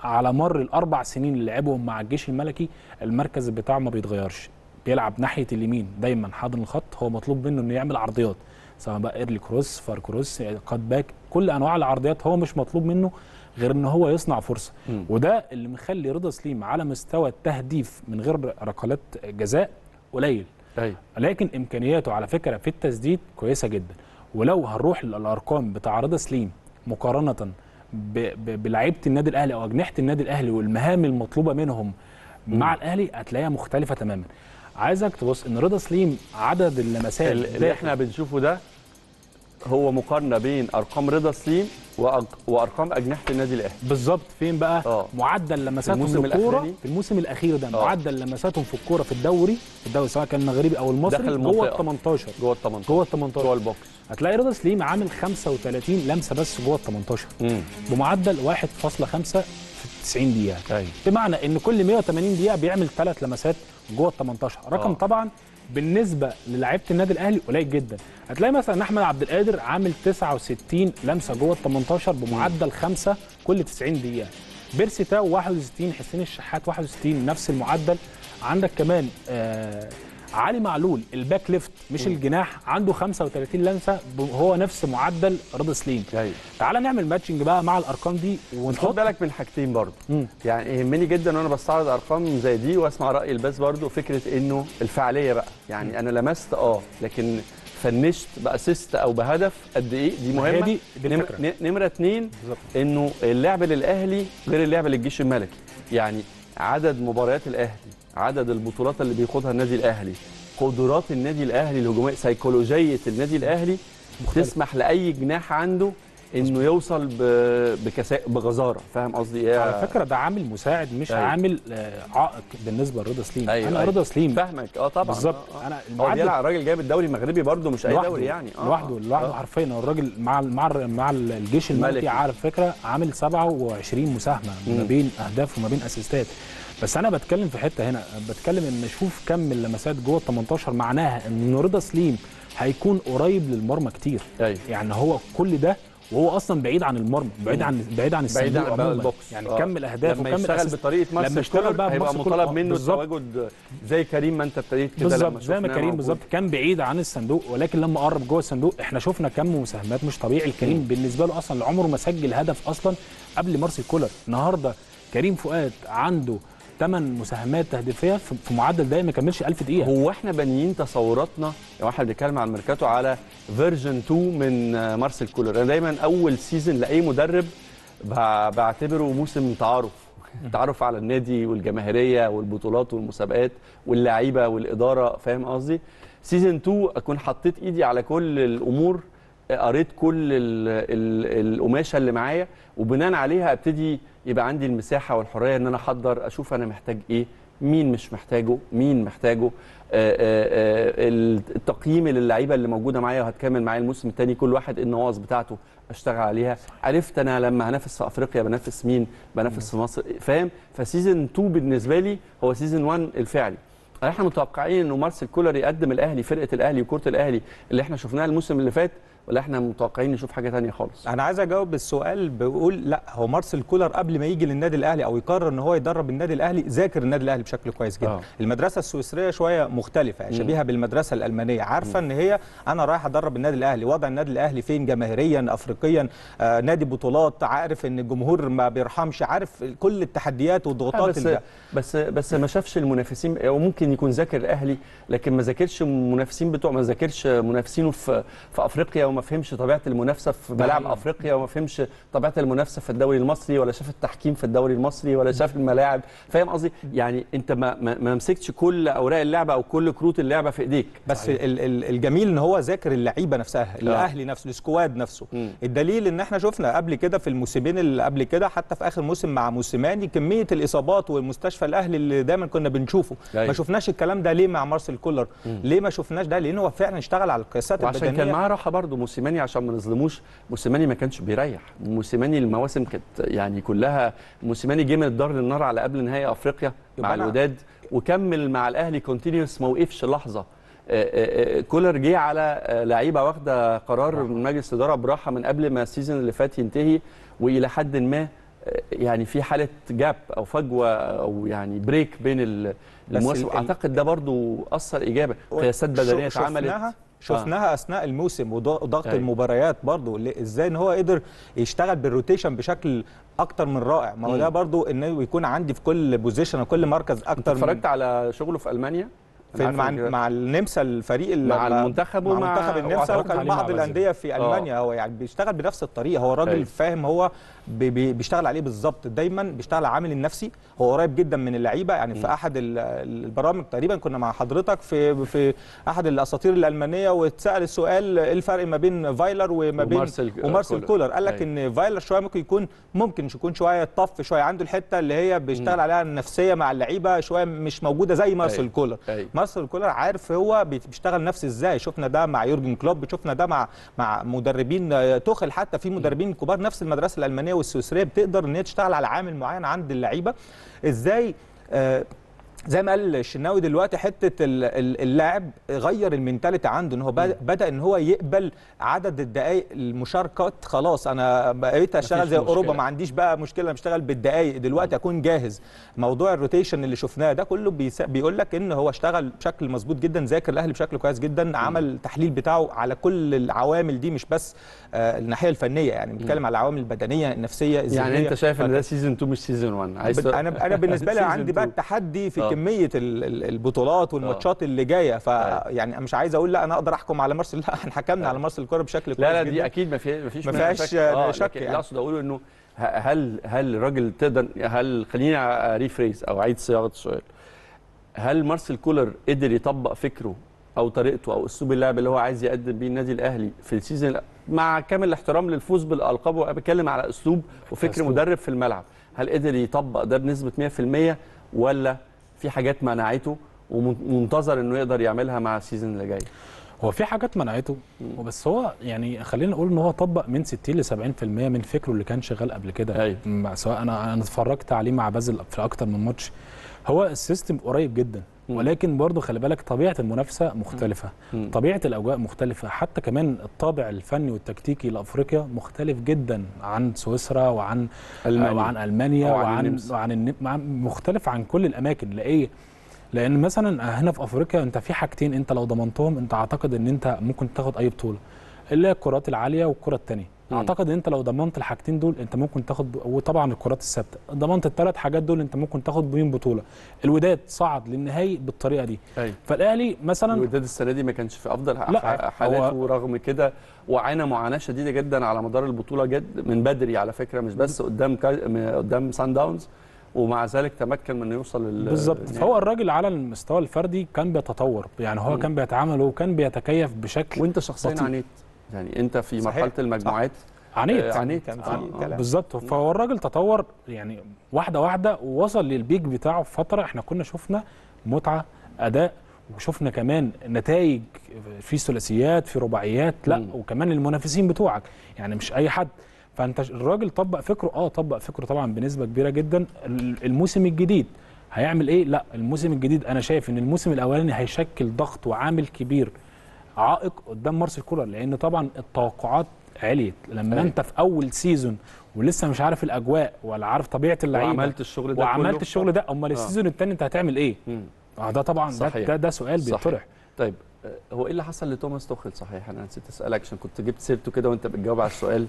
Speaker 2: على مر الأربع سنين اللي لعبهم مع الجيش الملكي المركز بتاعه ما بيتغيرش. بيلعب ناحية اليمين دايما حاضن الخط هو مطلوب منه إنه يعمل عرضيات سواء بقى early cross far cross cut back كل أنواع العرضيات هو مش مطلوب منه غير إن هو يصنع فرصة.
Speaker 1: مم.
Speaker 2: وده اللي مخلي رضا سليم على مستوى التهديف من غير ركلات جزاء قليل.
Speaker 1: أيوه.
Speaker 2: لكن إمكانياته على فكرة في التسديد كويسة جدا. ولو هنروح للأرقام بتاع رضا سليم مقارنة بلعيبه النادي الأهلي أو أجنحة النادي الأهلي والمهام المطلوبة منهم مع الأهلي هتلاقيها مختلفة تماما. عايزك تبص إن رضا سليم عدد اللمسات
Speaker 1: ال- اللي إحنا بنشوفه ده هو مقارنة بين أرقام رضا سليم وأرقام أجنحة النادي الأهلي.
Speaker 2: بالظبط. فين بقى؟
Speaker 1: آه.
Speaker 2: معدل لمساتهم للكوره
Speaker 1: الأخراني؟
Speaker 2: في الموسم الأخير ده
Speaker 1: آه.
Speaker 2: معدل لمساتهم في الكورة في الدوري. في الدوري سواء كان المغربي أو المصري جوه ال
Speaker 1: المنطقة.
Speaker 2: 18
Speaker 1: جوه ال 18
Speaker 2: جوه ال 18
Speaker 1: جوه البوكس.
Speaker 2: هتلاقي رضا سليم عامل 35 لمسة بس جوه ال 18
Speaker 1: امم
Speaker 2: بمعدل 1.5 في 90 دقيقة.
Speaker 1: أيوه
Speaker 2: بمعنى إن كل 180 دقيقة بيعمل ثلاث لمسات جوه ال 18 رقم
Speaker 1: آه.
Speaker 2: طبعا بالنسبة للاعيبة النادي الأهلي قليل جدا. هتلاقي مثلا أحمد عبد القادر عامل 69 لمسة جوه ال 18 بمعدل 5 كل 90 دقيقة. بيرسي تاو 61 حسين الشحات 61 نفس المعدل. عندك كمان آه علي معلول ال back left مش الجناح عنده 35 لمسة هو نفس معدل رضا سليم. تعال نعمل matching بقى مع الأرقام دي ونحط
Speaker 1: بالك من حاجتين برضه. يعني يهمني جدا وأنا بستعرض أرقام زي دي وأسمع رأي الباز برضه فكرة إنه الفعالية بقى. يعني أنا لمست آه لكن finish ت ب assist أو بهدف قد إيه؟ دي مهمة.
Speaker 2: دي-
Speaker 1: نمرة اتنين
Speaker 2: بالظبط.
Speaker 1: إنه اللعب للأهلي غير اللعب للجيش الملكي. يعني عدد مباريات الأهلي عدد البطولات اللي بيخوضها النادي الأهلي قدرات النادي الأهلي الهجومية سيكولوجيه النادي الأهلي
Speaker 2: مختلف.
Speaker 1: تسمح لأي جناح عنده إنه يوصل بكسا... بغزارة فاهم قصدي إيه
Speaker 2: على فكرة ده عامل مساعد مش
Speaker 1: أيوة.
Speaker 2: عامل آه، عائق بالنسبة لرضا سليم
Speaker 1: أيوة،
Speaker 2: أنا
Speaker 1: أيوة.
Speaker 2: رضا سليم
Speaker 1: فاهمك آه طبعا
Speaker 2: بالظبط.
Speaker 1: آه، آه. هو
Speaker 2: المعدل-
Speaker 1: بيلعب الراجل جايب الدوري المغربي برضه مش
Speaker 2: أي
Speaker 1: دوري يعني آه،
Speaker 2: لوحده لوحده. حرفيا هو الراجل مع مع مع الجيش الملكي. على فكرة عامل 27 مساهمة ما. بين أهداف وما بين أسيستات بس أنا بتكلم في حتة هنا بتكلم إن شوف كم اللمسات جوه ال 18 معناها إن رضا سليم هيكون قريب للمرمى كتير
Speaker 1: أيوه
Speaker 2: يعني هو كل ده وهو أصلا بعيد عن المرمى بعيد عن بعيد عن
Speaker 1: بعيد
Speaker 2: الصندوق
Speaker 1: عن
Speaker 2: عموماً.
Speaker 1: البوكس
Speaker 2: يعني
Speaker 1: آه.
Speaker 2: كم الأهداف
Speaker 1: لما
Speaker 2: وكم
Speaker 1: يشتغل. بطريقة
Speaker 2: لما
Speaker 1: مارسيل
Speaker 2: يشتغل بقى
Speaker 1: هيبقى مطالب منه. التواجد زي كريم ما انت ابتديت كده لما
Speaker 2: بالظبط زي ما كريم. بالظبط كان بعيد عن الصندوق ولكن لما قرب جوه الصندوق إحنا شفنا كم مساهمات مش طبيعي كريم بالنسبة له أصلا عمره ما سجل هدف أصلا قبل مارسيل كولر النهارده كريم فؤاد عنده 8 مساهمات تهديفية في معدل دقيقه ما يكملش 1000 دقيقة.
Speaker 1: هو إحنا بانيين تصوراتنا لو إحنا بنتكلم عن الميركاتو على version 2 من مارسيل كولر. أنا دايما أول season لأي مدرب بع- بعتبره موسم تعارف. تعرف على النادي والجماهيرية والبطولات والمسابقات واللعيبه والإدارة فاهم قصدي؟ season 2 أكون حطيت إيدي على كل الأمور قريت كل ال ال القماشة اللي معايا وبناء عليها أبتدي يبقى عندي المساحة والحرية إن أنا أحضر أشوف أنا محتاج إيه مين مش محتاجه مين محتاجه آه، آه، آه، التقييم للعيبة اللي موجودة معايا وهتكمل معايا الموسم الثاني كل واحد إيه بتاعته أشتغل عليها. عرفت أنا لما هنافس في أفريقيا بنافس مين؟ بنافس في مصر فاهم؟ ف season 2 بالنسبة لي هو season 1 الفعلي. إحنا متوقعين إنه مارسيل كولر يقدم الأهلي فرقة الأهلي وكره الأهلي اللي إحنا شفناها الموسم اللي فات ولا إحنا متوقعين نشوف حاجة تانية خالص.
Speaker 3: أنا عايز أجاوب السؤال بقول لا هو مارسيل كولر قبل ما يجي للنادي الأهلي أو يقرر إن هو يدرب النادي الأهلي ذاكر النادي الأهلي بشكل كويس جدا.
Speaker 1: آه.
Speaker 3: آه. المدرسة السويسرية شوية مختلفة شبيهة بالمدرسة الألمانية. عارفة إن هي أنا رايح أدرب النادي الأهلي وضع النادي الأهلي فين؟ جماهيريا افريقيا آه نادي بطولات عارف إن الجمهور ما بيرحمش عارف كل التحديات والضغوطات
Speaker 1: بس
Speaker 3: اللي
Speaker 1: بس بس ما شافش المنافسين أو ممكن يكون ذاكر الأهلي لكن ما ذاكرش المنافسين بتوع ما ذاكرش منافسينه في في أفريقيا وما فهمش طبيعة المنافسة في ملاعب. أفريقيا وما فهمش طبيعة المنافسة في الدوري المصري ولا شاف التحكيم في الدوري المصري ولا شاف الملاعب. فاهم قصدي؟ يعني أنت ما ما مسكتش كل أوراق اللعبة أو كل كروت اللعبة في إيديك.
Speaker 3: بس ال- ال- الجميل إن هو ذاكر اللعيبة نفسها الأهلي نفسه ال squad نفسه.
Speaker 1: مم.
Speaker 3: الدليل إن إحنا شفنا قبل كده في الموسمين اللي قبل كده حتى في آخر موسم مع موسيماني كمية الإصابات والمستشفى الأهلي اللي دايما كنا بنشوفه.
Speaker 1: أيوة.
Speaker 3: ما شفناش الكلام ده ليه مع مارسيل كولر؟ ليه ما شفناش ده؟ لأن هو فعلا اشتغل على القياسات
Speaker 1: وعشان كان
Speaker 3: البدنية.
Speaker 1: معاه راحة برضه موسيماني عشان ما نظلموش. موسيماني ما كانش بيريح. موسيماني المواسم كانت يعني كلها موسيماني جه من الدار للنار على قبل نهائي أفريقيا مع الوداد وكمل مع الأهلي continuous ما وقفش لحظة. آه، آه، آه، كولر جه على لعيبة واخدة قرار من مجلس الإدارة براحة من قبل ما ال season اللي فات ينتهي وإلى حد ما يعني في حالة gap أو فجوة أو يعني break بين المواسم.
Speaker 3: ال-
Speaker 1: أعتقد ده برضو أثر إيجابي. قياسات
Speaker 3: بدنية
Speaker 1: اتعملت.
Speaker 3: شفناها شفناها أثناء الموسم وض- وضغط
Speaker 1: أيوة.
Speaker 3: المباريات برضو إزاي إن هو قدر يشتغل بال rotation بشكل أكتر من رائع ما هو. ده برضو إنه يكون عندي في كل position وكل مركز
Speaker 1: أنت
Speaker 3: أكتر من
Speaker 1: اتفرجت على شغله في ألمانيا
Speaker 3: في مع, مع النمسا الفريق اللي
Speaker 1: مع المنتخب
Speaker 3: مع منتخب النمسا وكان بعض. الأندية في
Speaker 1: آه.
Speaker 3: المانيا هو يعني بيشتغل بنفس الطريقة هو راجل
Speaker 1: أيوة.
Speaker 3: فاهم هو بيشتغل عليه بالظبط. دايما بيشتغل على العامل النفسي. هو قريب جدا من اللعيبة. يعني في أحد ال- البرامج تقريبا كنا مع حضرتك في في أحد الأساطير الألمانية واتسأل السؤال إيه الفرق ما بين فايلر وما بين
Speaker 1: ومارسيل
Speaker 3: ومارسيل
Speaker 1: كولر.
Speaker 3: قال لك
Speaker 1: أيوة.
Speaker 3: إن فايلر شوية ممكن يكون ممكن يكون شوية tough شوية عنده الحتة اللي هي بيشتغل عليها النفسية مع اللعيبة شوية مش موجودة زي مارسيل
Speaker 1: أيوة.
Speaker 3: كولر.
Speaker 1: أيوة.
Speaker 3: مارسيل كولر عارف هو بي- بيشتغل نفسي إزاي. شفنا ده مع يورجن كلوب شفنا ده مع مع مدربين آه، توخل حتى في مدربين كبار نفس المدرسة الألمانية والسويسرية بتقدر إن هي تشتغل على عامل معين عند اللعيبة. إزاي؟ آه، زي ما قال الشناوي دلوقتي حتة ال- ال- اللاعب غير ال mentality عنده إن هو بدأ, إن هو يقبل عدد الدقائق المشاركات خلاص أنا بقيت
Speaker 1: أشتغل
Speaker 3: زي
Speaker 1: أوروبا.
Speaker 3: ما عنديش بقى مشكلة أنا بشتغل بالدقائق دلوقتي أكون جاهز. موضوع ال rotation اللي شفناه ده كله بيقول لك إن هو اشتغل بشكل مظبوط جدا ذاكر الأهلي بشكل كويس جدا عمل التحليل بتاعه على كل العوامل دي مش بس الناحية الفنية يعني بنتكلم على العوامل البدنية النفسية
Speaker 1: يعني
Speaker 3: الذهنية
Speaker 1: أنت شايف إن ده season 2 مش season 1 عايز
Speaker 3: أنا أنا بالنسبة [laughs] لي عندي بقى
Speaker 1: 2.
Speaker 3: التحدي في
Speaker 1: آه.
Speaker 3: كمية ال- ال- البطولات والماتشات اللي جاية ف يعني أنا مش عايز أقول لا أنا أقدر أحكم على مارسيل لا إحنا حكمنا على مارسيل كورة بشكل كويس
Speaker 1: لا لا
Speaker 3: جدا
Speaker 1: دي أكيد ما في ما فيش
Speaker 3: ما فيهاش
Speaker 1: شك. آه
Speaker 3: يعني.
Speaker 1: أقصد أقوله إنه هل هل الراجل تقدر هل خليني rephrase أو أعيد صياغة السؤال هل مارسيل كولر قدر يطبق فكره أو طريقته أو أسلوب اللعب اللي هو عايز يقدم بيه النادي الأهلي في ال season مع كامل الاحترام للفوز بالألقاب وأنا بتكلم على أسلوب وفكر
Speaker 2: أسلوب.
Speaker 1: مدرب في الملعب. هل قدر يطبق ده بنسبة 100% ولا في حاجات منعته ومنتظر إنه يقدر يعملها مع ال season اللي جاي؟
Speaker 2: هو في حاجات منعته بس هو يعني خلينا نقول إن هو طبق من 60 ل 70% من فكره اللي كان شغال قبل كده.
Speaker 1: أيوة.
Speaker 2: سواء أنا أنا اتفرجت عليه مع بازل في أكتر من ماتش. هو ال system قريب جدا. ولكن برضه خلي بالك طبيعة المنافسة مختلفة
Speaker 1: مم.
Speaker 2: طبيعة الأجواء مختلفة حتى كمان الطابع الفني والتكتيكي لأفريقيا مختلف جدا عن سويسرا وعن. وعن ألمانيا
Speaker 1: وعن
Speaker 2: وعن
Speaker 1: النمسا.
Speaker 2: وعن مع- مختلف عن كل الأماكن لأيه لأن مثلا هنا في أفريقيا أنت في حاجتين أنت لو ضمنتهم أنت أعتقد إن أنت ممكن تاخد أي بطولة اللي هي الكرات العالية والكرة
Speaker 1: الثانية.
Speaker 2: أعتقد إن أنت لو ضمنت الحاجتين دول أنت ممكن تاخد وطبعا الكرات الثابتة ضمنت الثلاث حاجات دول أنت ممكن تاخد بيهم بطولة الوداد صعد للنهائي بالطريقة دي
Speaker 1: أيوة.
Speaker 2: فالأهلي مثلا
Speaker 1: الوداد السنة دي ما كانش في أفضل
Speaker 2: لا،
Speaker 1: ح- حالاته رغم كده وعانى معاناة شديدة جدا على مدار البطولة جد من بدري على فكرة مش بس قدام كا... م- قدام سان داونز ومع ذلك تمكن من انه يوصل لل
Speaker 2: بالظبط
Speaker 1: النهائي.
Speaker 2: فهو الراجل على المستوى الفردي كان بيتطور يعني هو
Speaker 1: مم.
Speaker 2: كان بيتعامل وكان بيتكيف بشكل
Speaker 1: وأنت شخصيا. عانيت يعني انت في
Speaker 3: صحيح.
Speaker 1: مرحلة المجموعات
Speaker 2: عنيد
Speaker 1: آه، عانيت
Speaker 3: كان في
Speaker 1: آه، آه.
Speaker 2: بالظبط. فهو الراجل تطور يعني واحدة واحدة ووصل للبيك بتاعه في فترة إحنا كنا شفنا متعة أداء وشفنا كمان نتائج في ثلاثيات في رباعيات لا
Speaker 1: مم.
Speaker 2: وكمان المنافسين بتوعك. يعني مش أي حد. فأنت الراجل طبق فكره. آه طبق فكره طبعا بنسبة كبيرة جدا. ال- الموسم الجديد هيعمل إيه؟ لا الموسم الجديد أنا شايف إن الموسم الأولاني هيشكل ضغط وعامل كبير عائق قدام مارسيل كولر لأن طبعا التوقعات عليت لما
Speaker 1: أيوة.
Speaker 2: أنت في أول season ولسه مش عارف الأجواء ولا عارف طبيعة اللعيبة
Speaker 1: وعملت الشغل ده
Speaker 2: وعملت. الشغل ده أمال
Speaker 1: آه.
Speaker 2: ال season الثاني أنت هتعمل إيه
Speaker 1: مم.
Speaker 2: آه ده طبعا ده,
Speaker 1: صحيح.
Speaker 2: ده ده سؤال
Speaker 1: صحيح.
Speaker 2: بيطرح
Speaker 1: طيب آه، هو إيه اللي حصل لتوماس توخيل صحيح أنا نسيت أسألك عشان كنت جبت سيرته كده وأنت بتجاوب على السؤال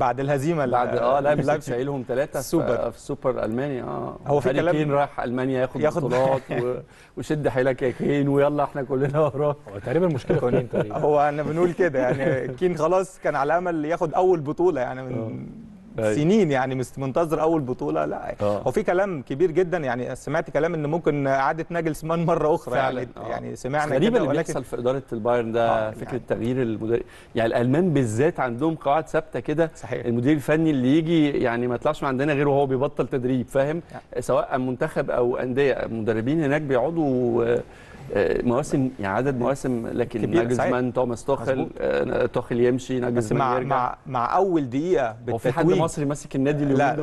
Speaker 3: بعد الهزيمة
Speaker 1: بعد آه لايبزيج. شايلهم ثلاثة
Speaker 3: السوبر.
Speaker 1: في, في السوبر الماني آه
Speaker 3: هو في كلام-
Speaker 1: كين راح ألمانيا ياخد,
Speaker 3: ياخد-
Speaker 1: بطولات و... وشد حيلك يا كين ويلا إحنا كلنا وراك
Speaker 2: هو تقريبا المشكلة كونين تقريبا
Speaker 3: هو أنا بنقول كده يعني كين خلاص كان على أمل ياخد أول بطولة يعني من سنين يعني منتظر أول بطولة. لا
Speaker 1: آه.
Speaker 3: هو في كلام كبير جدا. يعني سمعت كلام ان ممكن إعادة ناجلسمان مرة أخرى
Speaker 1: فعلا.
Speaker 3: يعني
Speaker 1: آه.
Speaker 3: يعني سمعنا
Speaker 1: غريب
Speaker 3: كده
Speaker 1: اللي بيحصل في إدارة البايرن ده
Speaker 3: آه،
Speaker 1: فكرة
Speaker 3: يعني.
Speaker 1: تغيير المدرب يعني الألمان بالذات عندهم قواعد ثابتة كده. المدير الفني اللي يجي يعني ما يطلعش من عندنا غير وهو بيبطل تدريب فاهم؟ سواء منتخب أو أندية. المدربين هناك بيقعدوا آه، آه، مواسم يعني عدد مواسم لكن ناجلزمان توماس توخل. آه، توخل يمشي ناجلزمان
Speaker 3: مع
Speaker 1: يرجع.
Speaker 3: مع مع أول دقيقة
Speaker 1: هو في حد
Speaker 3: بالتتويج
Speaker 1: مصري ماسك النادي
Speaker 3: لا.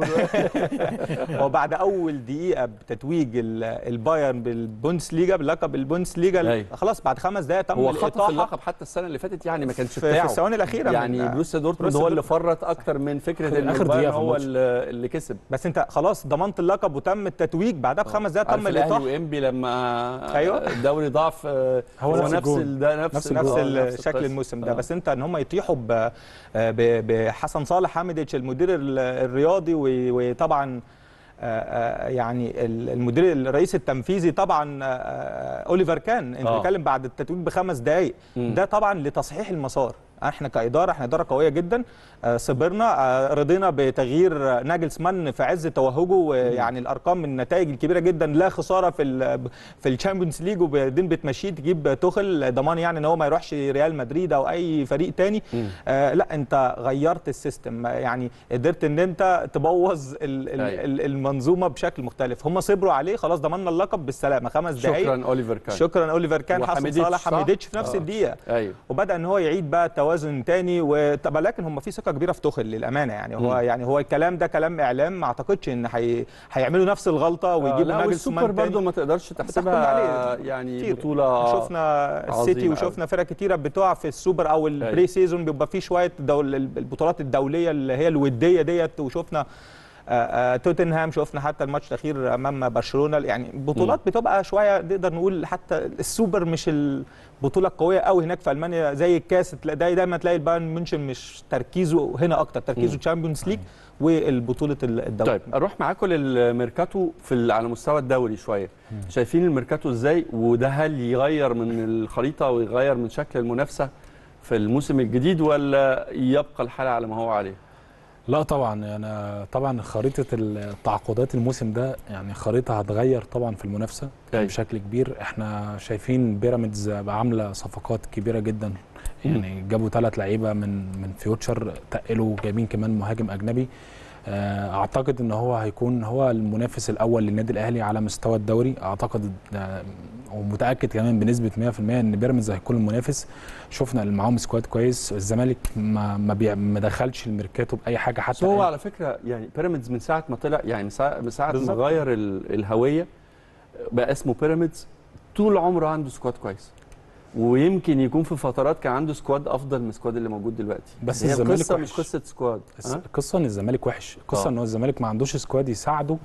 Speaker 3: [laughs] هو بعد أول دقيقة بتتويج ال- البايرن بالبوندسليجا بلقب البوندسليجا. خلاص بعد خمس دقائق تم
Speaker 1: هو خطف اللقب حتى السنة اللي فاتت يعني ما كانش
Speaker 3: في, في
Speaker 1: بتاعه.
Speaker 3: الثواني الأخيرة
Speaker 1: يعني بروسيا دورتموند هو اللي فرط أكتر من فكرة
Speaker 2: إن
Speaker 1: البايرن هو. اللي كسب.
Speaker 3: بس أنت خلاص ضمنت اللقب وتم التتويج. بعدها بخمس دقائق تم
Speaker 1: الاهلي
Speaker 3: الإطاحة.
Speaker 1: وإنبي لما
Speaker 3: أيوة.
Speaker 1: الدوري ضعف آه،
Speaker 2: هو نفس
Speaker 1: نفس نفس
Speaker 2: نفس
Speaker 1: آه،
Speaker 3: الشكل
Speaker 1: القصة.
Speaker 3: الموسم ده
Speaker 1: آه.
Speaker 3: بس انت ان هم يطيحوا بحسن صالح حميديتش المدير ال- الرياضي وطبعا آه، آه، يعني ال- المدير الرئيس التنفيذي طبعا آه، آه، أوليفر كان انت
Speaker 1: آه.
Speaker 3: بتتكلم بعد التتويج بخمس دقائق. ده طبعا لتصحيح المسار إحنا كإدارة إحنا إدارة قوية جدا. آه، صبرنا. آه، رضينا بتغيير ناجلسمان في عز توهجه ويعني الأرقام من النتائج الكبيرة جدا. لا خسارة في ال في الشامبيونز ليج وبعدين بتمشيه تجيب توخل. ضمان يعني إن هو ما يروحش ريال مدريد أو أي فريق تاني. آه لا أنت غيرت ال system. يعني قدرت إن أنت تبوظ ال ال
Speaker 1: أيوة.
Speaker 3: ال المنظومة بشكل مختلف. هم صبروا عليه. خلاص ضمننا اللقب بالسلامة. خمس دقائق
Speaker 1: شكرا أوليفر كان.
Speaker 3: شكرا أوليفر كان. حسن صالح
Speaker 1: صح؟
Speaker 3: حميديتش في نفس
Speaker 1: آه.
Speaker 3: الدقيقة.
Speaker 1: أيوه.
Speaker 3: وبدأ إن هو يعيد بقى توازن تاني وطب لكن هم في ثقة كبيرة في توخل للأمانة يعني هو
Speaker 1: مم.
Speaker 3: يعني هو الكلام ده كلام إعلام ما أعتقدش إن هي... هيعملوا نفس الغلطة
Speaker 1: آه،
Speaker 3: ويجيبوا
Speaker 1: والسوبر
Speaker 3: ناجلسمان
Speaker 1: برضو
Speaker 3: تاني
Speaker 1: ما تقدرش تحسبها يعني
Speaker 3: كتير.
Speaker 1: بطولة
Speaker 3: شفنا السيتي وشفنا فرق كتيرة بتقع في السوبر أو ال pre
Speaker 1: أيوة.
Speaker 3: season بيبقى فيه شوية دول البطولات الدولية اللي هي الودية ديت وشفنا آه، آه، توتنهام شفنا حتى الماتش الأخير أمام برشلونة. يعني بطولات بتبقى شوية نقدر نقول حتى السوبر مش البطولة القوية قوي هناك في ألمانيا زي الكاس. تلاقي- داي- دايما تلاقي البايرن ميونشن مش تركيزه هنا أكتر تركيزه. تشامبيونز ليج والبطولة الدوري
Speaker 1: طيب أروح معاكم للميركاتو في على مستوى الدوري شوية. شايفين الميركاتو إزاي؟ وده هل يغير من الخريطة ويغير من شكل المنافسة في الموسم الجديد ولا يبقى الحال على ما هو عليه؟
Speaker 2: لا طبعا يعني طبعا خريطة التعاقدات الموسم ده يعني خريطة هتغير طبعا في المنافسة
Speaker 1: أيوة.
Speaker 2: بشكل كبير. إحنا شايفين بيراميدز عاملة صفقات كبيرة جدا. يعني جابوا ثلاث لعيبة من من فيوتشر تقلوا جايبين كمان مهاجم أجنبي. أعتقد إن هو هيكون هو المنافس الأول للنادي الأهلي على مستوى الدوري أعتقد آه، ومتأكد كمان بنسبة 100% إن بيراميدز هيكون المنافس شفنا اللي معاهم squad كويس الزمالك ما ما, بيع- ما دخلش الميركاتو بأي
Speaker 1: حاجة
Speaker 2: حتى
Speaker 1: هو. على فكرة يعني بيراميدز من ساعة ما طلع يعني من ساعة من ساعة ما. غير ال- الهوية بقى اسمه بيراميدز طول عمره عنده squad كويس ويمكن يكون في فترات كان عنده squad أفضل من ال squad اللي موجود دلوقتي
Speaker 2: بس
Speaker 1: هي
Speaker 2: الزمالك
Speaker 1: القصة
Speaker 2: وحش.
Speaker 1: مش
Speaker 2: قصة
Speaker 1: squad؟
Speaker 2: القصة إن الزمالك وحش القصة
Speaker 1: آه.
Speaker 2: إن هو الزمالك ما عندوش squad يساعده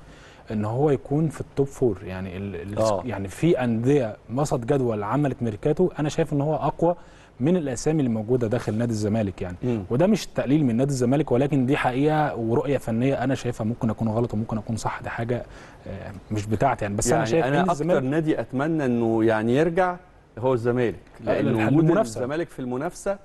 Speaker 2: إن هو يكون في ال top four يعني ال
Speaker 1: آه.
Speaker 2: يعني في أندية وسط جدول عملت ميركاتو أنا شايف إن هو أقوى من الأسامي اللي موجودة داخل نادي الزمالك يعني
Speaker 1: مم.
Speaker 2: وده مش تقليل من نادي الزمالك ولكن دي حقيقة ورؤية فنية أنا شايفها ممكن أكون غلط وممكن أكون صح دي حاجة آه، مش بتاعتي يعني بس
Speaker 1: يعني
Speaker 2: أنا شايف
Speaker 1: أنا
Speaker 2: إن
Speaker 1: أكتر
Speaker 2: الزمالك
Speaker 1: نادي أتمنى إنه يعني يرجع هو الزمالك
Speaker 2: لأن
Speaker 1: وجود. الزمالك في المنافسة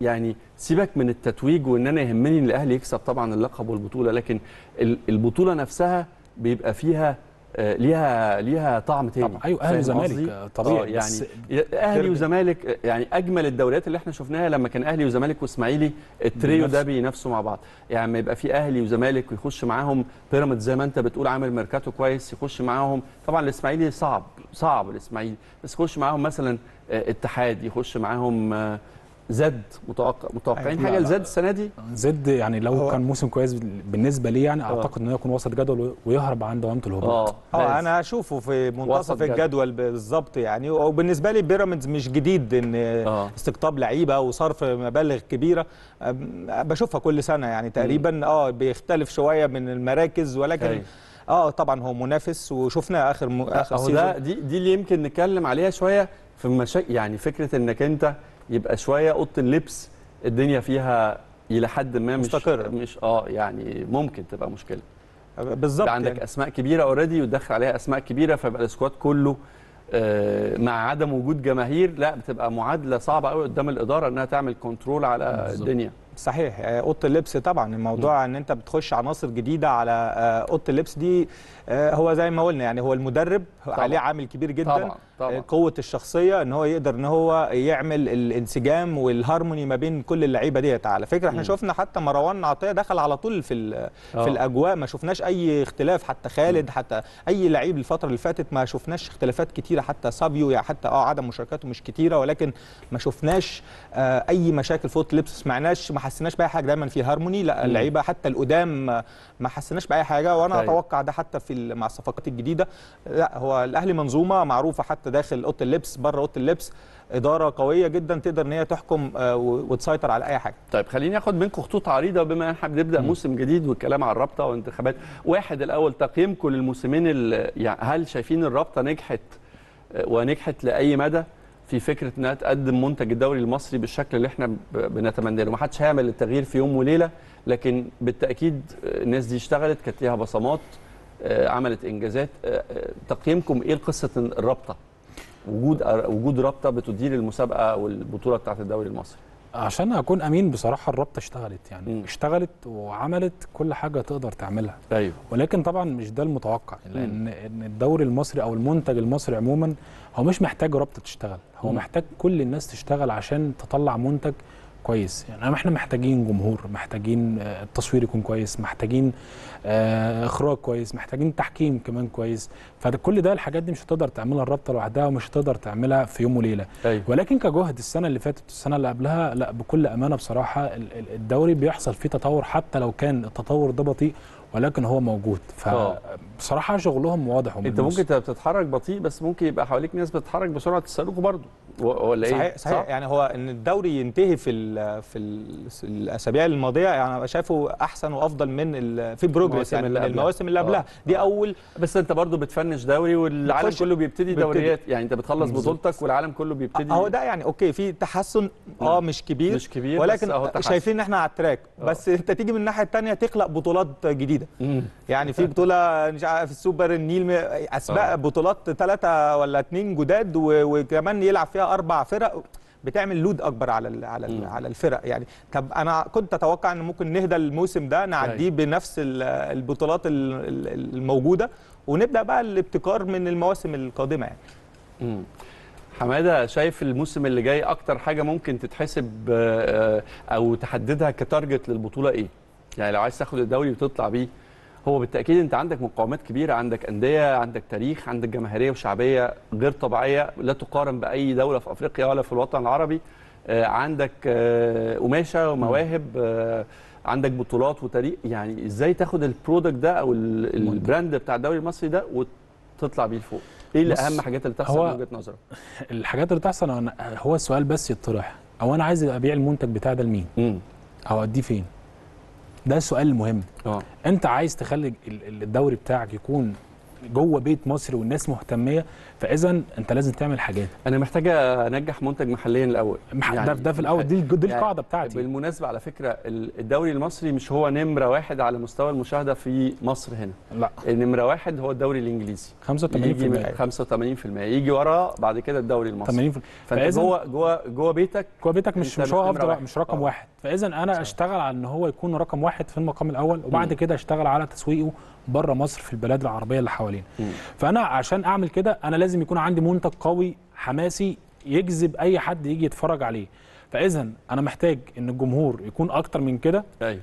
Speaker 1: يعني سيبك من التتويج وإن أنا يهمني إن الأهلي يكسب طبعا اللقب والبطولة لكن ال- البطولة نفسها بيبقى فيها ليها ليها طعم تاني
Speaker 2: طبعا أيوه
Speaker 1: أهلي
Speaker 2: وزمالك؟ آه، طبيعي
Speaker 1: آه، يعني
Speaker 2: بس أهلي.
Speaker 1: وزمالك آه، يعني أجمل الدوريات اللي إحنا شفناها لما كان أهلي وزمالك وإسماعيلي التريو ده
Speaker 2: بينافسوا.
Speaker 1: مع بعض يعني ما يبقى في أهلي وزمالك ويخش معاهم بيراميدز زي ما أنت بتقول عامل ميركاتو كويس يخش معاهم طبعا الإسماعيلي صعب صعب الإسماعيلي بس يخش معاهم مثلا آه، اتحاد يخش معاهم آه، زد متوقع متوقعين
Speaker 2: حاجة.
Speaker 1: لزد السنة دي
Speaker 2: زد يعني لو
Speaker 3: هو-
Speaker 2: كان موسم كويس بالنسبة لي يعني
Speaker 1: آه.
Speaker 2: أعتقد إنه يكون وسط جدول ويهرب عن دوامة الهبوط
Speaker 3: آه
Speaker 1: لازم.
Speaker 3: أنا اشوفه في منتصف
Speaker 1: جدول.
Speaker 3: الجدول بالظبط يعني وبالنسبه لي بيراميدز مش جديد إن
Speaker 1: آه.
Speaker 3: استقطاب لعيبة وصرف مبالغ كبيرة بشوفها كل سنة يعني تقريبا آه بيختلف شوية من المراكز ولكن
Speaker 1: أيوة.
Speaker 3: آه طبعا هو منافس وشفناه آخر م... آخر
Speaker 1: أهو ده
Speaker 3: season
Speaker 1: دي دي اللي يمكن نتكلم عليها شوية في مشاكل يعني فكرة إنك أنت يبقى شوية أوضة اللبس الدنيا فيها إلى حد ما مش
Speaker 3: مستقرة.
Speaker 1: مش آه يعني ممكن تبقى مشكلة
Speaker 3: بالظبط
Speaker 1: عندك
Speaker 3: يعني.
Speaker 1: أسماء كبيرة already وتدخل عليها أسماء كبيرة فيبقى ال squad كله آه، مع عدم وجود جماهير لا بتبقى معادلة صعبة قوي قدام الإدارة إنها تعمل control على
Speaker 2: بالظبط.
Speaker 1: الدنيا
Speaker 3: صحيح. آه، أوضة اللبس طبعا. الموضوع إن أنت بتخش عناصر جديدة على آه، أوضة اللبس دي آه، هو زي ما قلنا يعني هو المدرب
Speaker 1: طبعاً.
Speaker 3: عليه عامل كبير جدا.
Speaker 1: طبعا طبعا.
Speaker 3: قوة الشخصية إن هو يقدر إن هو يعمل الانسجام والهارموني ما بين كل اللعيبة ديت. على فكرة إحنا
Speaker 1: مم.
Speaker 3: شفنا حتى مروان عطية دخل على طول في. في الأجواء. ما شفناش أي اختلاف حتى خالد حتى أي لعيب الفترة اللي فاتت ما شفناش اختلافات كتيرة. حتى سابيو يعني حتى آه عدم مشاركاته مش كتيرة ولكن ما شفناش آه أي مشاكل في أوضة اللبس. ما سمعناش ما حسيناش بأي حاجة دايما في هارموني لا. اللعيبة حتى القدام ما- حسيناش بأي حاجة وأنا
Speaker 1: أيوة.
Speaker 3: أتوقع ده حتى في مع الصفقات الجديدة. لا هو الأهلي منظومة معروفة حتى داخل أوضة اللبس بره أوضة اللبس إدارة قوية جدا تقدر إن هي تحكم آه، وتسيطر على أي حاجة.
Speaker 1: طيب خليني آخد منكم خطوط عريضة بما إن إحنا بنبدأ موسم جديد والكلام عن الرابطة وانتخابات واحد الأول تقييمكم للموسمين يعني هل شايفين الرابطة نجحت آه، ونجحت لأي مدى؟ في فكرة إنها تقدم منتج الدوري المصري بالشكل اللي إحنا ب- بنتمنى له. ما حدش هيعمل التغيير في يوم وليلة لكن بالتأكيد الناس دي اشتغلت كانت ليها بصمات آه، عملت إنجازات. آه، آه، تقييمكم إيه لقصه الرابطة؟ وجود وجود رابطة بتدير المسابقة والبطولة بتاعة الدوري المصري.
Speaker 2: عشان أكون أمين بصراحة الرابطة اشتغلت يعني.
Speaker 1: مم.
Speaker 2: اشتغلت وعملت كل حاجة تقدر تعملها.
Speaker 1: أيوه.
Speaker 2: ولكن طبعا مش ده المتوقع لأن إن الدوري المصري أو المنتج المصري عموما هو مش محتاج رابطة تشتغل. هو. محتاج كل الناس تشتغل عشان تطلع منتج كويس. يعني إحنا محتاجين جمهور محتاجين آه، التصوير يكون كويس محتاجين آه، اخراج كويس محتاجين تحكيم كمان كويس. فكل ده الحاجات دي مش هتقدر تعملها الرابطة لوحدها ومش هتقدر تعملها في يوم وليلة.
Speaker 1: أيوه.
Speaker 2: ولكن كجهد السنة اللي فاتت والسنة اللي قبلها لا بكل أمانة بصراحة ال- ال- الدوري بيحصل فيه تطور حتى لو كان التطور ده بطيء. ولكن هو موجود
Speaker 1: آه.
Speaker 2: فبصراحه شغلهم واضح
Speaker 1: انت
Speaker 2: وملموس.
Speaker 1: ممكن تبقى بتتحرك بطيء بس ممكن يبقى حواليك ناس بتتحرك بسرعة الصاروخ برضه ولا إيه
Speaker 3: صحيح صحيح يعني هو إن الدوري ينتهي في ال في ال الأسابيع الماضية يعني أنا شايفه أحسن وأفضل من ال في progress
Speaker 1: المواسم
Speaker 3: يعني من. المواسم اللي
Speaker 1: آه.
Speaker 3: قبلها دي
Speaker 1: آه.
Speaker 3: أول
Speaker 1: بس انت برضه بت finish دوري والعالم كله بيبتدي. دوريات يعني انت بتخلص. بطولتك والعالم كله بيبتدي
Speaker 3: هو ده يعني okay في تحسن آه مش كبير
Speaker 1: مش كبير
Speaker 3: ولكن
Speaker 1: بس أهو تحسن.
Speaker 3: شايفين إن إحنا على ال track
Speaker 1: آه.
Speaker 3: بس أنت تيجي من الناحية الثانية تخلق بطولات جديدة
Speaker 1: مم.
Speaker 3: يعني في بطولة مش عارف السوبر النيل أسباق
Speaker 1: آه.
Speaker 3: بطولات ثلاثة ولا اثنين جداد وكمان يلعب فيها أربع فرق بتعمل لود أكبر على ال على ال
Speaker 1: مم.
Speaker 3: على الفرق يعني طب أنا كنت أتوقع إن ممكن نهدى الموسم ده نعديه بنفس ال- البطولات ال- ال- الموجودة ونبدأ بقى الابتكار من المواسم القادمة يعني
Speaker 1: مم. حمادة شايف الموسم اللي جاي أكتر حاجة ممكن تتحسب آه، أو تحددها ك target للبطولة إيه يعني لو عايز تاخد الدوري وتطلع بيه هو بالتأكيد أنت عندك مقاومات كبيرة عندك أندية عندك تاريخ عندك جماهيرية وشعبية غير طبيعية لا تقارن بأي دولة في أفريقيا ولا في الوطن العربي. آه، عندك آه، قماشة ومواهب آه، عندك بطولات وتاريخ. يعني إزاي تاخد ال product ده أو ال- ال brand بتاع الدوري المصري ده وتطلع بيه لفوق؟ إيه اللي أهم حاجات اللي تحصل من وجهة نظرك؟
Speaker 2: الحاجات اللي تحصل هو السؤال بس يطرح أو أنا عايز أبيع المنتج بتاعي ده لمين؟ أو أديه فين؟ ده السؤال المهم
Speaker 1: آه.
Speaker 2: انت عايز تخلي ال- ال- الدوري بتاعك يكون جوه بيت مصري والناس مهتمية فإذا انت لازم تعمل حاجات.
Speaker 1: أنا محتاج أنجح منتج محليا الأول.
Speaker 2: مح- ده, ده في الأول. دي دي
Speaker 1: يعني
Speaker 2: القاعدة بتاعتي.
Speaker 1: بالمناسبة على فكرة ال- الدوري المصري مش هو نمرة واحد على مستوى المشاهدة في مصر هنا.
Speaker 2: لا.
Speaker 1: نمره واحد هو الدوري الإنجليزي.
Speaker 2: 85%
Speaker 1: يجي من 85% يجي وراه بعد كده الدوري المصري.
Speaker 2: 80% فأنت
Speaker 1: جوه جوه جوه بيتك
Speaker 2: جوه بيتك مش مش هو أفضل
Speaker 1: واحد.
Speaker 2: مش رقم
Speaker 1: آه.
Speaker 2: واحد. فاذا أنا
Speaker 1: صح.
Speaker 2: أشتغل على إن هو يكون رقم واحد في المقام الأول وبعد
Speaker 1: مم.
Speaker 2: كده أشتغل على تسويقه بره مصر في البلاد العربية اللي حوالينا. فأنا عشان أعمل كده أنا لازم يكون عندي منتج قوي حماسي يجذب أي حد يجي يتفرج عليه فاذا أنا محتاج إن الجمهور يكون أكتر من كده أيوه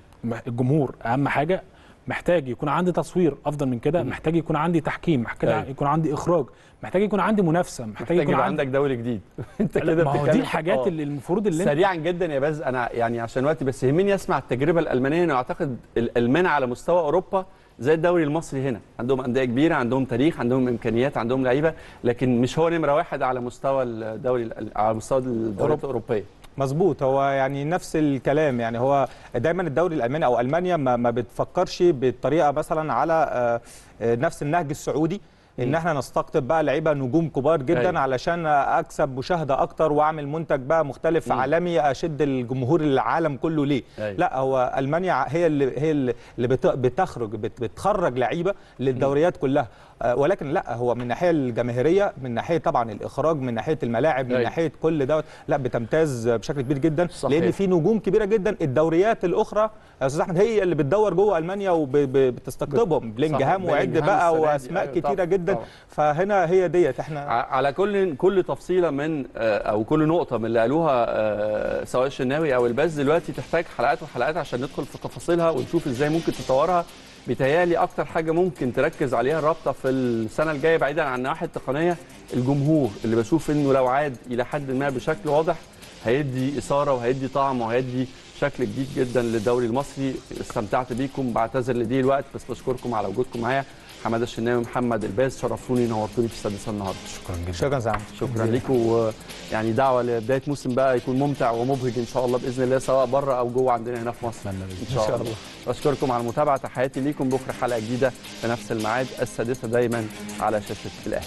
Speaker 2: الجمهور أهم حاجة محتاج يكون عندي تصوير أفضل من كده. محتاج يكون عندي تحكيم محتاج
Speaker 1: أيوة.
Speaker 2: يكون عندي إخراج محتاج يكون عندي منافسة محتاج,
Speaker 1: محتاج
Speaker 2: يكون
Speaker 1: يبقى
Speaker 2: عندي
Speaker 1: عندك دوري جديد [laughs]
Speaker 2: أنت
Speaker 1: كده
Speaker 2: ما هو دي الحاجات
Speaker 1: آه.
Speaker 2: اللي المفروض اللي أنت
Speaker 1: سريعا جدا يا باز أنا يعني عشان وقتي بس يهمني أسمع التجربة الألمانية أنا أعتقد الألمان على مستوى أوروبا زي الدوري المصري هنا عندهم أندية كبيرة عندهم تاريخ عندهم إمكانيات عندهم لعيبة لكن مش هو نمرة واحد على مستوى الدوري على مستوى الدوريات الأوروبية
Speaker 3: مظبوط هو يعني نفس الكلام يعني هو دايما الدوري الألماني أو ألمانيا ما, ما بتفكرش بالطريقة مثلا على آه، آه، نفس النهج السعودي
Speaker 1: إن.
Speaker 3: إحنا نستقطب بقى لعيبة نجوم كبار جدا
Speaker 1: أيوة.
Speaker 3: علشان أكسب مشاهدة أكتر وأعمل منتج بقى مختلف
Speaker 1: مم.
Speaker 3: عالمي أشد الجمهور العالم كله ليه
Speaker 1: أيوة.
Speaker 3: لا هو ألمانيا هي اللي هي اللي بت- بتخرج بت- بتخرج لعيبة للدوريات كلها ولكن لا هو من الناحيه الجماهيرية من ناحية طبعا الإخراج من ناحية الملاعب من
Speaker 1: أيوة.
Speaker 3: ناحية كل دوت لا بتمتاز بشكل كبير جدا
Speaker 1: صحيح.
Speaker 3: لأن في نجوم كبيرة جدا الدوريات الأخرى يا أستاذ أحمد هي اللي بتدور جوه ألمانيا وبتستقطبهم بلينجهام وعد بقى. وأسماء
Speaker 1: أيوة،
Speaker 3: كتيرة
Speaker 1: طبعاً،
Speaker 3: جدا
Speaker 1: طبعاً.
Speaker 3: فهنا هي ديت
Speaker 1: إحنا على كل كل تفصيلة من آه، أو كل نقطة من اللي قالوها آه، سواء الشناوي أو الباز دلوقتي تحتاج حلقات وحلقات عشان ندخل في تفاصيلها ونشوف إزاي ممكن تطورها بيتهيألي أكتر حاجة ممكن تركز عليها الرابطة في السنة الجاية بعيدا عن النواحي التقنية الجمهور اللي بشوف إنه لو عاد إلى حد ما بشكل واضح هيدي إثارة وهيدي طعم وهيدي شكل جديد جدا للدوري المصري. استمتعت بيكم بعتذر لضيق الوقت بس بشكركم على وجودكم معايا. حمادة الشناوي محمد الباز شرفتوني نورتوني في السادسه النهارده.
Speaker 2: شكرا جدا
Speaker 3: شكرا سعد.
Speaker 1: شكرا لكم ويعني دعوة لبداية موسم بقى يكون ممتع ومبهج إن شاء الله بإذن الله سواء بره أو جوه عندنا هنا في مصر. إن شاء الله. بشكركم على المتابعة. تحياتي ليكم. بكرة حلقة جديدة في نفس الميعاد. السادسة دايما على شاشة الأهلي.